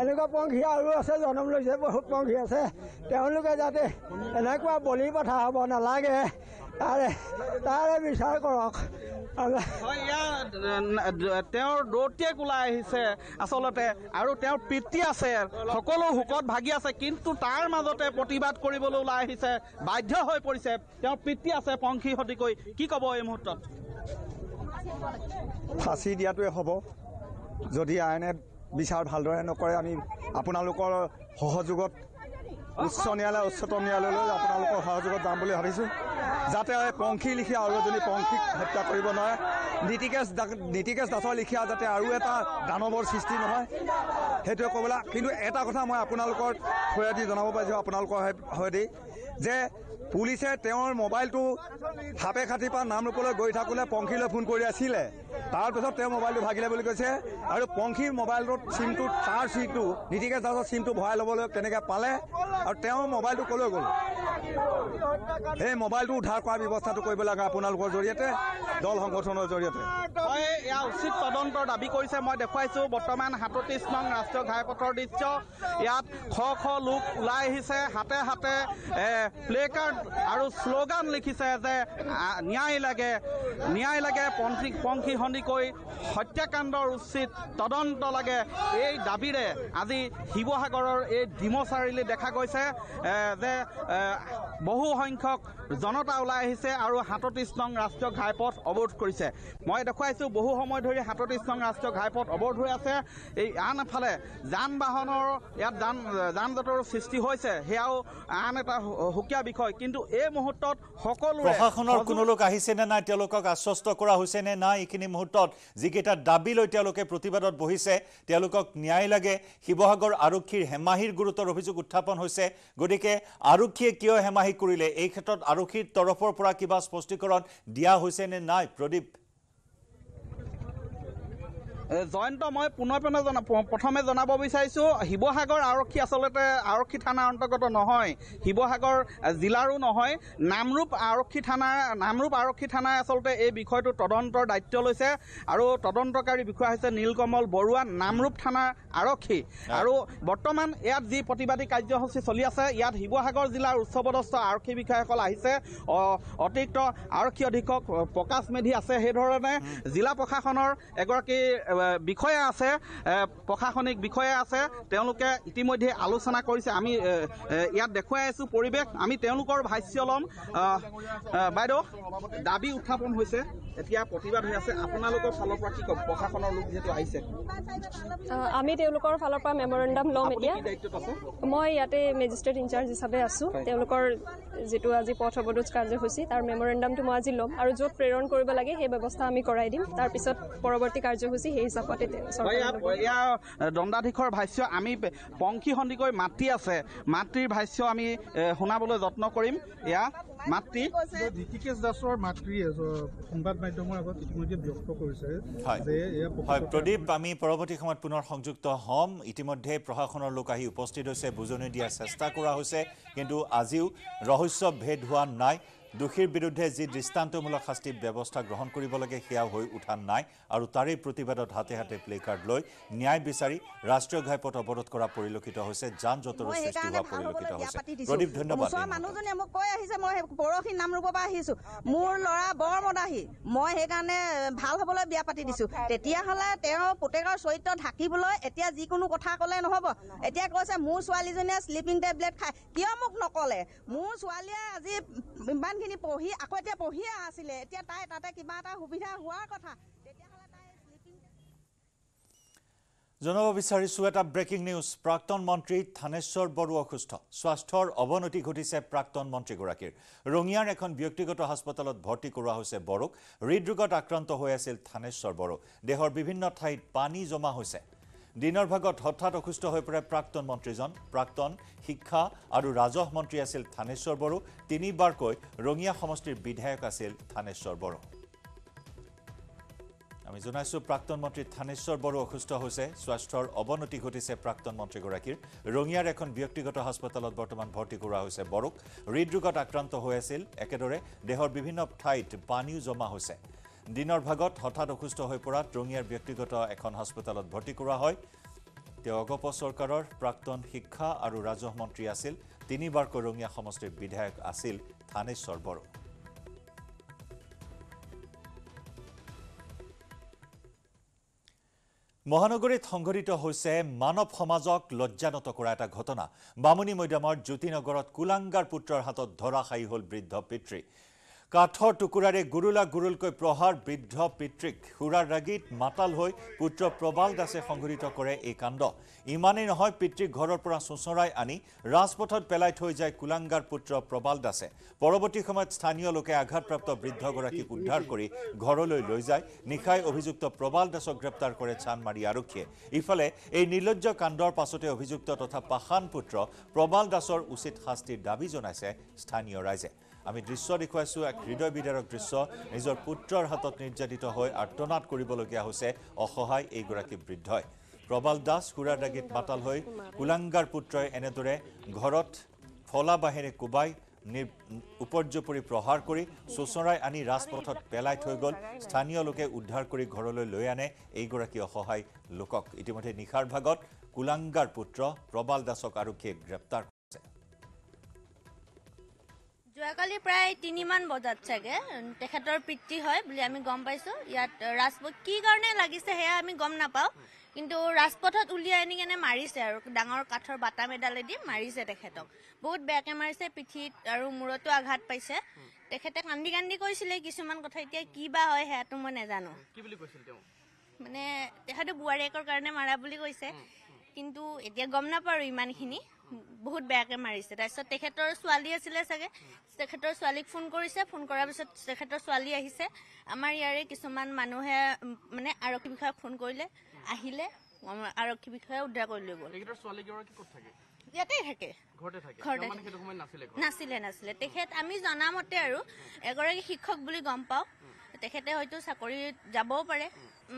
এনেকুৱা পংখী আৰু আছে জন্ম লৈছে বহুত পংখী আছে। তেওঁলোকে যাতে এনেকুৱা বলি পঠা হ'ব নালাগে। তাৰে তাৰে বিচাৰ কৰক।
তেওঁৰ দৌতিয়েক ওলাই আহিছে। আচলতে আৰু তেওঁৰ পিতৃ আছে। সকলো শোকত ভাগি আছে কিন্তু তাৰ মাজতে প্ৰতিবাদ কৰিবলৈ ওলাই আহিছে বাধ্য হৈ পৰিছে। তেওঁৰ পিতৃ আছে পংখী সতিকৈ। কি ক'ব এই মুহূৰ্তত?
ফাঁচি দিয়াটোৱে হ'ব। যদি আইনে বিচাৰ ভালদৰে নকৰে আমি আপোনালোকৰ সহযোগত উচ্চ ন্যায়ালয় উচ্চতম ন্যায়ালয়লৈ আপোনালোকৰ সহযোগত যাম বুলি ভাবিছোঁ। যাতে পংখী লিখি আৰু এজনী পংখীক হত্যা কৰিব নোৱাৰে। নীতিকেশ দা- নীতিকেশ দাসৰ লিখীয়া যাতে আৰু এটা দানৱৰ সৃষ্টি নহয় সেইটোৱে ক'বলৈ। কিন্তু এটা কথা মই আপোনালোকৰ থোৰেদি জনাব পাৰিছোঁ আপোনালোকৰ হৈ- হয়দি যে পুলিচে তেওঁৰ মোবাইলটো সাপে খাটিৰ পৰা নামৰূপলৈ গৈ থাকোঁতে পংখীলৈ ফোন কৰি আছিলে। তাৰপিছত তেওঁ মোবাইলটো ভাগিলে বুলি কৈছে। আৰু পংখীৰ মোবাইলটোত চিমটো তাৰ চিমটো নীতিকেশ দাসৰ চিমটো ভৰাই ল'বলৈ কেনেকৈ পালে আৰু তেওঁৰ মোবাইলটো ক'লৈ গ'ল? সেই মোবাইলটো উদ্ধাৰ কৰাৰ ব্যৱস্থাটো কৰিব লাগে আপোনালোকৰ জৰিয়তে দল সংগঠনৰ জৰিয়তে।
হয় এয়া উচিত তদন্তৰ দাবী কৰিছে মই দেখুৱাইছোঁ বৰ্তমান সাতত্ৰিছ নং ৰাষ্ট্ৰীয় ঘাইপথৰ দৃশ্য। ইয়াত শ শ লোক ওলাই আহিছে হাতে হাতে প্লে কাৰ্ড আৰু শ্লোগান লিখিছে যে ন্যায় লাগে ন্যায় লাগে পন্থী পংখী সন্দিকৈ হত্যাকাণ্ডৰ উচিত তদন্ত লাগে। এই দাবীৰে আজি শিৱসাগৰৰ এই ডিমৌ দেখা গৈছে যে বহু সংখ্যক জনতা ওলাই আহিছে আৰু সাতত্ৰিছ নং ৰাষ্ট্ৰীয় ঘাইপথ অৱৰোধ কৰিছে। মই দেখুৱাইছোঁ বহু সময় ধৰি সাতত্ৰিছ নং ৰাষ্ট্ৰীয় ঘাইপথ অৱৰোধ হৈ আছে। এই আন এফালে যান বাহনৰ ইয়াত যান যান জঁটৰ সৃষ্টি হৈছে সেয়াও আন এটা সুকীয়া বিষয়। কিন্তু এই মুহূৰ্তত সকলোৰে
প্ৰশাসনৰ কোনো লোক আহিছে নে নাই তেওঁলোকক আশ্বস্ত কৰা হৈছে নে নাই এইখিনি মুহূৰ্তত যিকেইটা দাবী লৈ তেওঁলোকে প্ৰতিবাদত বহিছে তেওঁলোকক ন্যায় লাগে। শিৱসাগৰ আৰক্ষীৰ হেমাহিৰ গুৰুতৰ অভিযোগ উত্থাপন হৈছে। গতিকে আৰক্ষীয়ে কিয় হেমাহি কৰিলে। এই ক্ষেত্ৰত আৰক্ষীৰ তৰফৰ পৰা কিবা স্পষ্টীকৰণ দিয়া হৈছে নে নাই? প্ৰদীপ
জয়ন্ত মই পুনৰ পুনৰ জনা প্ৰথমে জনাব বিচাৰিছোঁ শিৱসাগৰ আৰক্ষী আচলতে আৰক্ষী থানাৰ অন্তৰ্গত নহয়। শিৱসাগৰ জিলাৰো নহয়। নামৰূপ আৰক্ষী থানাৰ নামৰূপ আৰক্ষী থানাই আচলতে এই বিষয়টো তদন্তৰ দায়িত্ব লৈছে। আৰু তদন্তকাৰী বিষয়া হৈছে নীলকমল বৰুৱা নামৰূপ থানাৰ আৰক্ষী। আৰু বৰ্তমান ইয়াত যি প্ৰতিবাদী কাৰ্যসূচী চলি আছে ইয়াত শিৱসাগৰ জিলাৰ উচ্চপদস্থ আৰক্ষী বিষয়াসকল আহিছে। অতিৰিক্ত আৰক্ষী অধীক্ষক প্ৰকাশ মেধি আছে সেইধৰণে। জিলা প্ৰশাসনৰ এগৰাকী বিষয়া আছে প্ৰশাসনিক বিষয়া আছে তেওঁলোকে ইতিমধ্যে আলোচনা কৰিছে। আমি ইয়াত দেখুৱাই আছো পৰিৱেশ। আমি তেওঁলোকৰ ভাষ্য ল'ম। বাইদেউ দাবী উত্থাপন হৈছে। এতিয়া প্ৰতিবাদ হৈ আছে। আপোনালোকৰ ফালৰ পৰা কি ক'ব প্ৰশাসনৰ লোক যিহেতু আহিছে।
আহ, আমি তেওঁলোকৰ ফালৰ পৰা মেমৰেণ্ডাম ল'ম এতিয়া। মই ইয়াতে মেজিষ্ট্ৰেট ইনচাৰ্জ হিচাপে আছোঁ। তেওঁলোকৰ যিটো আজি পথ অৱৰোধ কাৰ্যসূচী তাৰ মেমৰেণ্ডামটো মই আজি ল'ম। আৰু য'ত প্ৰেৰণ কৰিব লাগে সেই ব্যৱস্থা আমি কৰাই দিম। তাৰপিছত পৰৱৰ্তী কাৰ্যসূচী সেই হিচাপতে
দণ্ডাধীশৰ ভাষ্য আমি পংখী সন্দিকৈ মাতৃ আছে। মাতৃৰ ভাষ্য আমি শুনাবলৈ যত্ন কৰিম। এয়া মাতৃ।
ঋষিকেশ দাসৰ মাতৃয়ে সংবাদ মাধ্যমৰ আগত ইতিমধ্যে ব্যক্ত কৰিছে
হয় প্ৰদীপ আমি পৰৱৰ্তী সময়ত পুনৰ সংযুক্ত হ'ম। ইতিমধ্যে প্ৰশাসনৰ লোক আহি উপস্থিত হৈছে বুজনি দিয়াৰ চেষ্টা কৰা হৈছে। কিন্তু আজিও ৰহস্য ভেদ হোৱা নাই। দোষীৰ বিৰুদ্ধে যি দৃষ্টান্তমূলক শাস্তি ব্যৱস্থা গ্ৰহণ কৰিব লাগে সেয়া হৈ উঠা নাই আৰু তাৰেই প্ৰতিবাদত হাতে হাতে প্লে কাৰ্ড লৈ ন্যায় বিচাৰি ৰাষ্ট্ৰীয় ঘাইপথ অৱৰোধ কৰা পৰিলক্ষিত হৈছে যান জঁটৰো সৃষ্টি হোৱা পৰিলক্ষিত হৈছে। প্ৰদীপ ধন্যবাদ।
ওচৰৰ মানুহজনীয়ে মোক কৈ আহিছে মই পৰহি নামৰূপৰ পৰা আহিছো। মোৰ ল'ৰা বৰ মদাহী। মই সেইকাৰণে ভাল হ'বলৈ বিয়া পাতি দিছো। তেতিয়াহ'লে তেওঁৰ পুতেকৰ চৰিত্ৰ ঢাকিবলৈ এতিয়া যিকোনো কথা ক'লে নহ'ব। এতিয়া কৈছে মোৰ ছোৱালীজনীয়ে শ্লিপিং টেবলেট খায়। কিয় মোক নক'লে? মোৰ ছোৱালীয়ে আজি ইমানখিনি পঢ়ি আকৌ এতিয়া পঢ়িয়ে আছিলে। এতিয়া তাই তাতে কিবা এটা সুবিধা হোৱাৰ কথা।
জনাব বিচাৰিছোঁ এটা ব্ৰেকিং নিউজ প্ৰাক্তন মন্ত্ৰী থানেশ্বৰ বড়ো অসুস্থ। স্বাস্থ্যৰ অৱনতি ঘটিছে প্ৰাক্তন মন্ত্ৰীগৰাকীৰ। ৰঙিয়াৰ এখন ব্যক্তিগত হাস্পতালত ভৰ্তি কৰোৱা হৈছে বড়োক। হৃদৰোগত আক্ৰান্ত হৈ আছিল থানেশ্বৰ বড়ো। দেহৰ বিভিন্ন ঠাইত পানী জমা হৈছে। দিনৰ ভাগত হঠাৎ অসুস্থ হৈ পৰে প্ৰাক্তন মন্ত্ৰীজন। প্ৰাক্তন শিক্ষা আৰু ৰাজহ মন্ত্ৰী আছিল থানেশ্বৰ বড়ো। তিনিবাৰকৈ ৰঙিয়া সমষ্টিৰ বিধায়ক আছিল থানেশ্বৰ বড়ো। আমি জনাইছোঁ প্ৰাক্তন মন্ত্ৰী থানেশ্বৰ বড়ো অসুস্থ হৈছে। স্বাস্থ্যৰ অৱনতি ঘটিছে প্ৰাক্তন মন্ত্ৰীগৰাকীৰ। ৰঙিয়াৰ এখন ব্যক্তিগত হাস্পতালত বৰ্তমান ভৰ্তি কৰোৱা হৈছে বড়োক। হৃদৰোগত আক্ৰান্ত হৈ আছিল। একেদৰে দেহৰ বিভিন্ন ঠাইত পানীও জমা হৈছে। দিনৰ ভাগত হঠাৎ অসুস্থ হৈ পৰাত ৰঙিয়াৰ ব্যক্তিগত এখন হাস্পতালত ভৰ্তি কৰোৱা হয়। তেওঁ অগপ চৰকাৰৰ প্ৰাক্তন শিক্ষা আৰু ৰাজহ মন্ত্ৰী আছিল। তিনিবাৰকৈ ৰঙিয়া সমষ্টিৰ বিধায়ক আছিল থানেশ্বৰ বড়ো। মহানগৰীত সংঘটিত হৈছে মানৱ সমাজক লজ্জানত কৰা এটা ঘটনা। বামুণী মৈদামৰ জ্যোতিনগৰত কুলাংগাৰ পুত্ৰৰ হাতত ধৰাশায়ী হ'ল বৃদ্ধ পিতৃ। কাঠৰ টুকুৰাৰে গুৰুলা গুৰুলকৈ প্ৰহাৰ বৃদ্ধ পিতৃক সুৰাৰ ৰাগীত মাতাল হৈ পুত্ৰ প্ৰবাল দাসে সংঘটিত কৰে এই কাণ্ড। ইমানেই নহয় পিতৃক ঘৰৰ পৰা চোঁচৰাই আনি ৰাজপথত পেলাই থৈ যায় কুলাংগাৰ পুত্ৰ প্ৰবাল দাসে। পৰৱৰ্তী সময়ত স্থানীয় লোকে আঘাতপ্ৰাপ্ত বৃদ্ধগৰাকীক উদ্ধাৰ কৰি ঘৰলৈ লৈ যায়। নিশাই অভিযুক্ত প্ৰবাল দাসক গ্ৰেপ্তাৰ কৰে চানমাৰী আৰক্ষীয়ে। ইফালে এই নিৰ্লজ্জ কাণ্ডৰ পাছতে অভিযুক্ত তথা পাষাণ পুত্ৰ প্ৰবাল দাসৰ উচিত শাস্তিৰ দাবী জনাইছে স্থানীয় ৰাইজে। আমি দৃশ্য দেখুৱাইছোঁ এক হৃদয় বিদাৰক দৃশ্য। নিজৰ পুত্ৰৰ হাতত নিৰ্যাতিত হৈ আৰ্তনাদ কৰিবলগীয়া হৈছে অসহায় এইগৰাকী বৃদ্ধই। প্ৰবাল দাস সুৰাৰ দাগীত মাতাল হৈ কুলাংগাৰ পুত্ৰই এনেদৰে ঘৰত ফলা বাঁহেৰে কোবাই নিৰ উপৰ্যুপৰি প্ৰহাৰ কৰি চোঁচৰাই আনি ৰাজপথত পেলাই থৈ গ'ল। স্থানীয় লোকে উদ্ধাৰ কৰি ঘৰলৈ লৈ আনে এইগৰাকী অসহায় লোকক। ইতিমধ্যে নিশাৰ ভাগত কুলাংগাৰ পুত্ৰ প্ৰবাল দাসক আৰক্ষীয়ে গ্ৰেপ্তাৰ
যোৱাকালি প্ৰায় তিনিমান বজাত চাগে তেখেতৰ পিতৃ হয় বুলি আমি গম পাইছোঁ। ইয়াত ৰাজপথ কি কাৰণে লাগিছে সেয়া আমি গম নাপাওঁ কিন্তু ৰাজপথত উলিয়াই আনি কেনে মাৰিছে আৰু ডাঙৰ কাঠৰ বাটাম এডালেদি মাৰিছে তেখেতক। বহুত বেয়াকৈ মাৰিছে পিঠিত আৰু মূৰতো আঘাত পাইছে। তেখেতে কান্দি কান্দি কৈছিলে কিছুমান কথা এতিয়া কি বা হয় সেয়াটো মই নাজানো।
কি বুলি কৈছিল তেওঁ?
মানে তেখেতে বোৱাৰীয়েকৰ কাৰণে মাৰা বুলি কৈছে। কিন্তু এতিয়া গম নাপাওঁ আৰু ইমানখিনি। বহুত বেয়াকৈ মাৰিছে। তাৰপিছত তেখেতৰ ছোৱালী আছিলে চাগে। তেখেতৰ ছোৱালীক ফোন কৰিছে। ফোন কৰাৰ পিছত তেখেতৰ ছোৱালী আহিছে। আমাৰ ইয়াৰে কিছুমান মানুহে মানে আৰক্ষী বিষয়াক ফোন কৰিলে আহিলে আৰক্ষী বিষয়াই উদ্ধাৰ কৰি লৈ গ'ল।
ক'ত থাকে? ঘৰতে নাছিলে
নাছিলে তেখেত আমি জনামতে আৰু এগৰাকী শিক্ষক বুলি গম পাওঁ। তেখেতে হয়তো চাকৰিত যাবও পাৰে।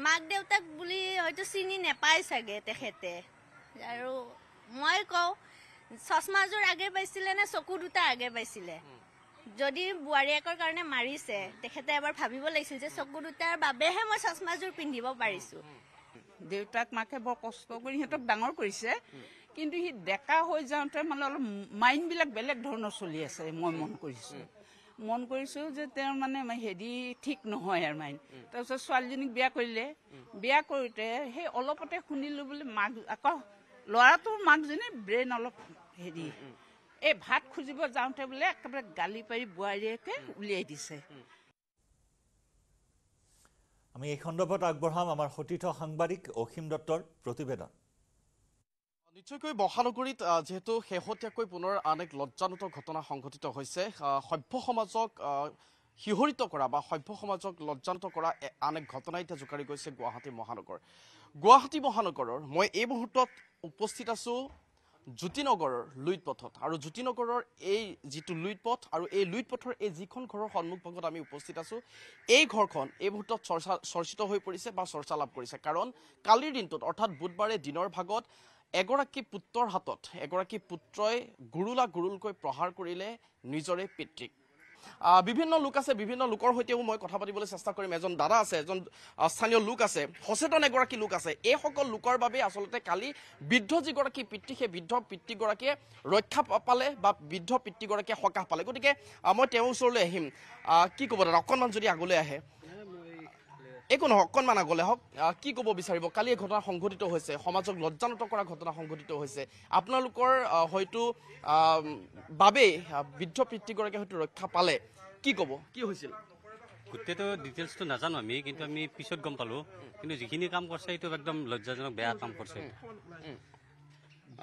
মাক দেউতাক বুলি হয়তো চিনি নেপায় চাগে তেখেতে। আৰু মই কওঁ চশমাযোৰ আগে পাইছিলে নে চকু দুটা আগে পাইছিলে যদি বোৱাৰীয়েকৰ কাৰণে মাৰিছে তেখেতে এবাৰ ভাবিব লাগিছিল যে চকু দুটাৰ বাবেহে মই চশমাযোৰ পিন্ধিব পাৰিছোঁ।
দেউতাক মাকে বৰ কষ্ট কৰি সিহঁতক ডাঙৰ কৰিছে কিন্তু সি ডেকা হৈ যাওঁতে মানে অলপ মাইণ্ডবিলাক বেলেগ ধৰণৰ চলি আছে মই মন কৰিছোঁ। মন কৰিছোঁ যে তেওঁৰ মানে হেৰি ঠিক নহয় আৰু মাইণ্ড। তাৰপিছত ছোৱালীজনীক বিয়া কৰিলে। বিয়া কৰোঁতে সেই অলপতে শুনিলোঁ বোলে মাক আকৌ ল'ৰাটোৰ মাকজনী ব্ৰেইন অলপ হেৰি। এই ভাত খুজিব যাওঁতে বোলে একেবাৰে গালি পাৰি বোৱাৰীয়েকে উলিয়াই দিছে।
আমি এই সন্দৰ্ভত আগবঢ়াম আমাৰ সতীৰ্থ সাংবাদিক অসীম দত্তৰ প্ৰতিবেদন।
নিশ্চয়কৈ মহানগৰীত যিহেতু শেহতীয়াকৈ পুনৰ আন এক লজ্জানত ঘটনা সংঘটিত হৈছে সভ্য সমাজক শিহৰিত কৰা বা সভ্য সমাজক লজ্জানত কৰা আন এক ঘটনা এতিয়া জোকাৰি গৈছে গুৱাহাটী মহানগৰ। গুৱাহাটী মহানগৰৰ মই এই মুহূৰ্তত উপস্থিত আছোঁ জ্যোতিনগৰৰ লুইত পথত আৰু জ্যোতিনগৰৰ এই যিটো লুইত পথ আৰু এই লুইত পথৰ এই যিখন ঘৰৰ সন্মুখভাগত আমি উপস্থিত আছোঁ এই ঘৰখন এই মুহূৰ্তত চৰ্চা চৰ্চিত হৈ পৰিছে বা চৰ্চা লাভ কৰিছে। কাৰণ কালিৰ দিনটোত অৰ্থাৎ বুধবাৰে দিনৰ ভাগত এগৰাকী পুত্ৰৰ হাতত এগৰাকী পুত্ৰই গুৰুলা গুৰুলকৈ প্ৰহাৰ কৰিলে নিজৰে পিতৃক। বিভিন্ন লোক আছে বিভিন্ন লোকৰ সৈতেও মই কথা পাতিবলৈ চেষ্টা কৰিম। এজন দাদা আছে এজন স্থানীয় লোক আছে সচেতন এগৰাকী লোক আছে। এইসকল লোকৰ বাবে আচলতে কালি বৃদ্ধ যিগৰাকী পিতৃ সেই বৃদ্ধ পিতৃগৰাকীয়ে ৰক্ষা পালে বা বৃদ্ধ পিতৃগৰাকীয়ে সকাহ পালে। গতিকে মই তেওঁৰ ওচৰলৈ আহিম। আহ, কি ক'ব দাদা? অকণমান যদি আগলৈ আহে। একো নহয় অকণমান আগলৈ হওক। কি ক'ব বিচাৰিব? কালি এই ঘটনা সংঘটিত হৈছে সমাজক লজ্জানত কৰা ঘটনা সংঘটিত হৈছে। আপোনালোকৰ হয়তো বাবেই বৃদ্ধ পিতৃগৰাকীয়ে হয়তো ৰক্ষা পালে। কি ক'ব? কি হৈছিল?
গোটেইটো ডিটেইলছটো নাজানো আমি কিন্তু আমি পিছত গম পালোঁ। কিন্তু যিখিনি কাম কৰিছে সেইটো একদম লজ্জাজনক বেয়া কাম কৰিছে।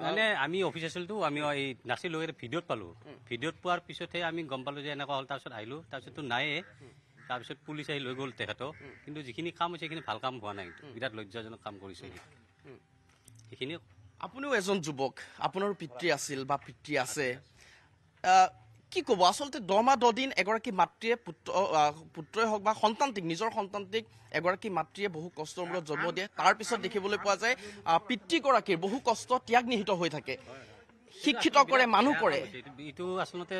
মানে আমি অফিচ আছিলতো আমি এই নাছিলোঁ ভিডিঅ'ত পালোঁ। ভিডিঅ'ত পোৱাৰ পিছতহে আমি গম পালোঁ যে এনেকুৱা হ'ল তাৰপিছত আহিলোঁ। তাৰপিছততো নায়ে তাৰপিছত পুলিচ আহি লৈ গ'ল তেখেতক কিন্তু যিখিনি কাম হৈছে সেইখিনি ভাল কাম হোৱা নাই। কিন্তু বিৰাট লজ্জাজনক কাম কৰিছে সেইখিনি
আপুনিও এজন যুৱক। আপোনাৰো পিতৃ আছিল বা পিতৃ আছে। কি ক'ব? আচলতে দহ মাহ দহ দিন এগৰাকী মাতৃয়ে পুত্ৰ পুত্ৰই হওক বা সন্তানটিক নিজৰ সন্তানটিক এগৰাকী মাতৃয়ে বহু কষ্টৰ মূৰত জন্ম দিয়ে। তাৰপিছত দেখিবলৈ পোৱা যায় পিতৃগৰাকীৰ বহু কষ্ট ত্যাগ নিহিত হৈ থাকে। শিক্ষিত কৰে মানুহ কৰে।
এইটো আচলতে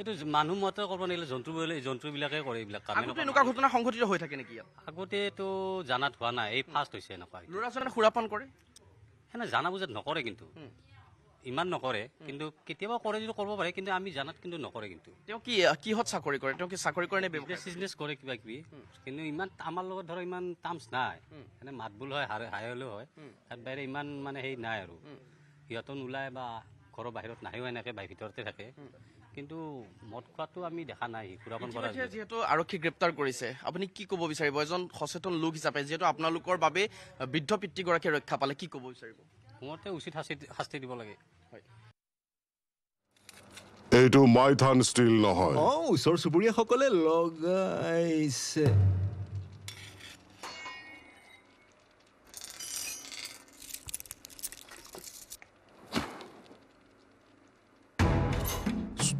এইটো মানুহ মতে কৰিব নিলে জন্তু জন্তুবিলাকে কৰে এইবিলাক কাম
আগতে এনেকুৱা ঘটনা সংঘটিত হৈ থাকে নেকি
আগতেতো জানাত হোৱা নাই এই ফাৰ্ষ্ট হৈছে এনেকুৱা।
ল'ৰা ছোৱালীয়ে সুৰাপান কৰে?
সেনে জানা বুজাত নকৰে কিন্তু। ইমান নকৰে কিন্তু কেতিয়াবা কৰে যদি কৰিব পাৰে কিন্তু আমি জানাত কিন্তু নকৰে কিন্তু।
তেওঁ কি কিহত চাকৰি কৰে? তেওঁ কি চাকৰি কৰে নে
বিজনেছ চিজনেছ কৰে কিবা কিবি কিন্তু ইমান আমাৰ লগত ধৰক ইমান টাৰ্মছ নাই। এনে মাত বোল হয় হাই হাই হ'লেও হয় তাত বাহিৰে ইমান মানে হেৰি নাই আৰু। সিহঁতো নোলায় বা ঘৰৰ বাহিৰত নাহেও এনেকৈ বাহিৰ ভিতৰতে থাকে। কিন্তু মদ খোৱাটো আমি দেখা নাই কৰা
যিহেতু আৰক্ষী গ্ৰেপ্তাৰ কৰিছে আপুনি কি ক'ব বিচাৰিব? এজন সচেতন লোক হিচাপে যিহেতু আপোনালোকৰ বাবে বৃদ্ধ পিতৃগৰাকীয়ে ৰক্ষা পালে কি ক'ব বিচাৰিব?
মোৰ মতে উচিত শাস্তি শাস্তি দিব লাগে।
এইটো মাইথান ষ্টীল নহয়।
অঁ ওচৰ চুবুৰীয়াসকলে লগাইছে।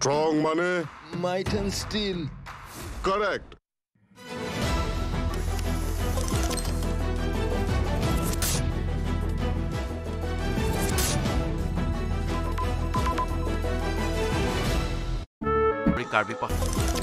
ষ্ট্ৰং মানে
মাইথান ষ্টীল
কাৰেক্ট
কাৰ্বি পাহাৰ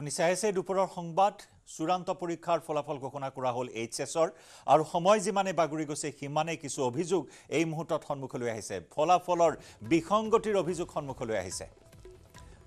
আপুনি চাই আছে দুপৰৰ সংবাদ চূড়ান্ত পৰীক্ষাৰ ফলাফল ঘোষণা কৰা হ'ল এইচ এছৰ আৰু সময় যিমানে বাগৰি গৈছে সিমানেই কিছু অভিযোগ এই মুহূৰ্তত সন্মুখলৈ আহিছে। ফলাফলৰ বিসংগতিৰ অভিযোগ সন্মুখলৈ আহিছে।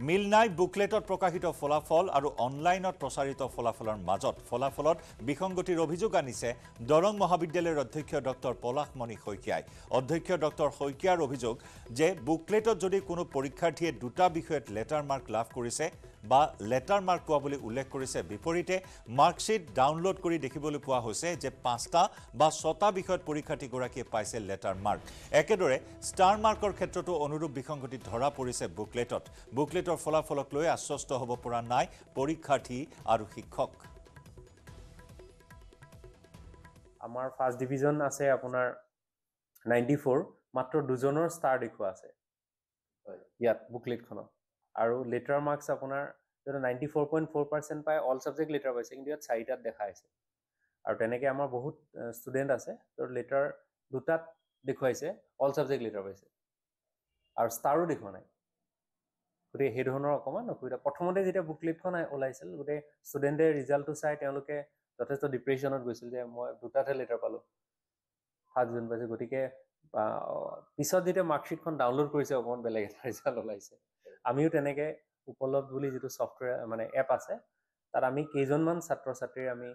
মিল নাই বুকলেটত প্ৰকাশিত ফলাফল আৰু অনলাইনত প্ৰচাৰিত ফলাফলৰ মাজত ফলাফলত বিসংগতিৰ অভিযোগ আনিছে দৰং মহাবিদ্যালয়ৰ অধ্যক্ষ ডক্টৰ পলাশমণি শইকীয়াই। অধ্যক্ষ ডক্টৰ শইকীয়াৰ অভিযোগ যে বুকলেটত যদি কোনো পৰীক্ষাৰ্থীয়ে দুটা বিষয়ত লেটাৰ মাৰ্ক লাভ কৰিছে বা লেটাৰ মাৰ্ক পোৱা বুলি উল্লেখ কৰিছে। বিপৰীতে মাৰ্কশ্বিট ডাউনলোড কৰি দেখিবলৈ পোৱা হৈছে যে পাঁচটা বা ছটা বিষয়ত পৰীক্ষাৰ্থীগৰাকীয়ে পাইছে লেটাৰ মাৰ্ক। একেদৰে ষ্টাৰ মাৰ্কৰ ক্ষেত্ৰতো অনুৰূপ বিসংগতি ধৰা পৰিছে বুকলেটত। বুকলেটৰ ফলাফলক লৈ আশ্বস্ত হ'ব পৰা নাই পৰীক্ষাৰ্থী আৰু শিক্ষক।
আমাৰ ফাৰ্ষ্ট ডিভিজন আছে আপোনাৰ নাইণ্টি ফ'ৰ মাত্ৰ দুজনৰ ষ্টাৰ দেখুওৱা আছে। ইয়াত বুকলেটখনত। আৰু লেটাৰ মাৰ্কছ আপোনাৰ যদি ninety four point four percent পায় অল ছাবজেক্ট লেটাৰ পাইছে কিন্তু ইয়াত চাৰিটাত দেখা আছে আৰু তেনেকৈ আমাৰ বহুত ষ্টুডেণ্ট আছে ত' লেটাৰ দুটাত দেখুৱাইছে অল ছাবজেক্ট লেটাৰ পাইছে। আৰু ষ্টাৰো দেখুওৱা নাই। গতিকে সেই ধৰণৰ অকণমান অসুবিধা। প্ৰথমতে যেতিয়া বুকলেটখন ওলাইছিল গোটেই ষ্টুডেণ্টে ৰিজাল্টটো চাই তেওঁলোকে যথেষ্ট ডিপ্ৰেশ্যনত গৈছিল যে মই দুটাতহে লেটাৰ পালোঁ। ফাৰ্ষ্ট ডিভিজন পাইছোঁ। গতিকে পিছত যেতিয়া মাৰ্কশ্বিটখন ডাউনলোড কৰিছে অকণমান বেলেগ এটা ৰিজাল্ট ওলাইছে। আমিও তেনেকৈ উপলব্ধ বুলি যিটো ছফ্টৱেৰ মানে এপ আছে তাত আমি কেইজনমান ছাত্ৰ ছাত্ৰীৰ আমি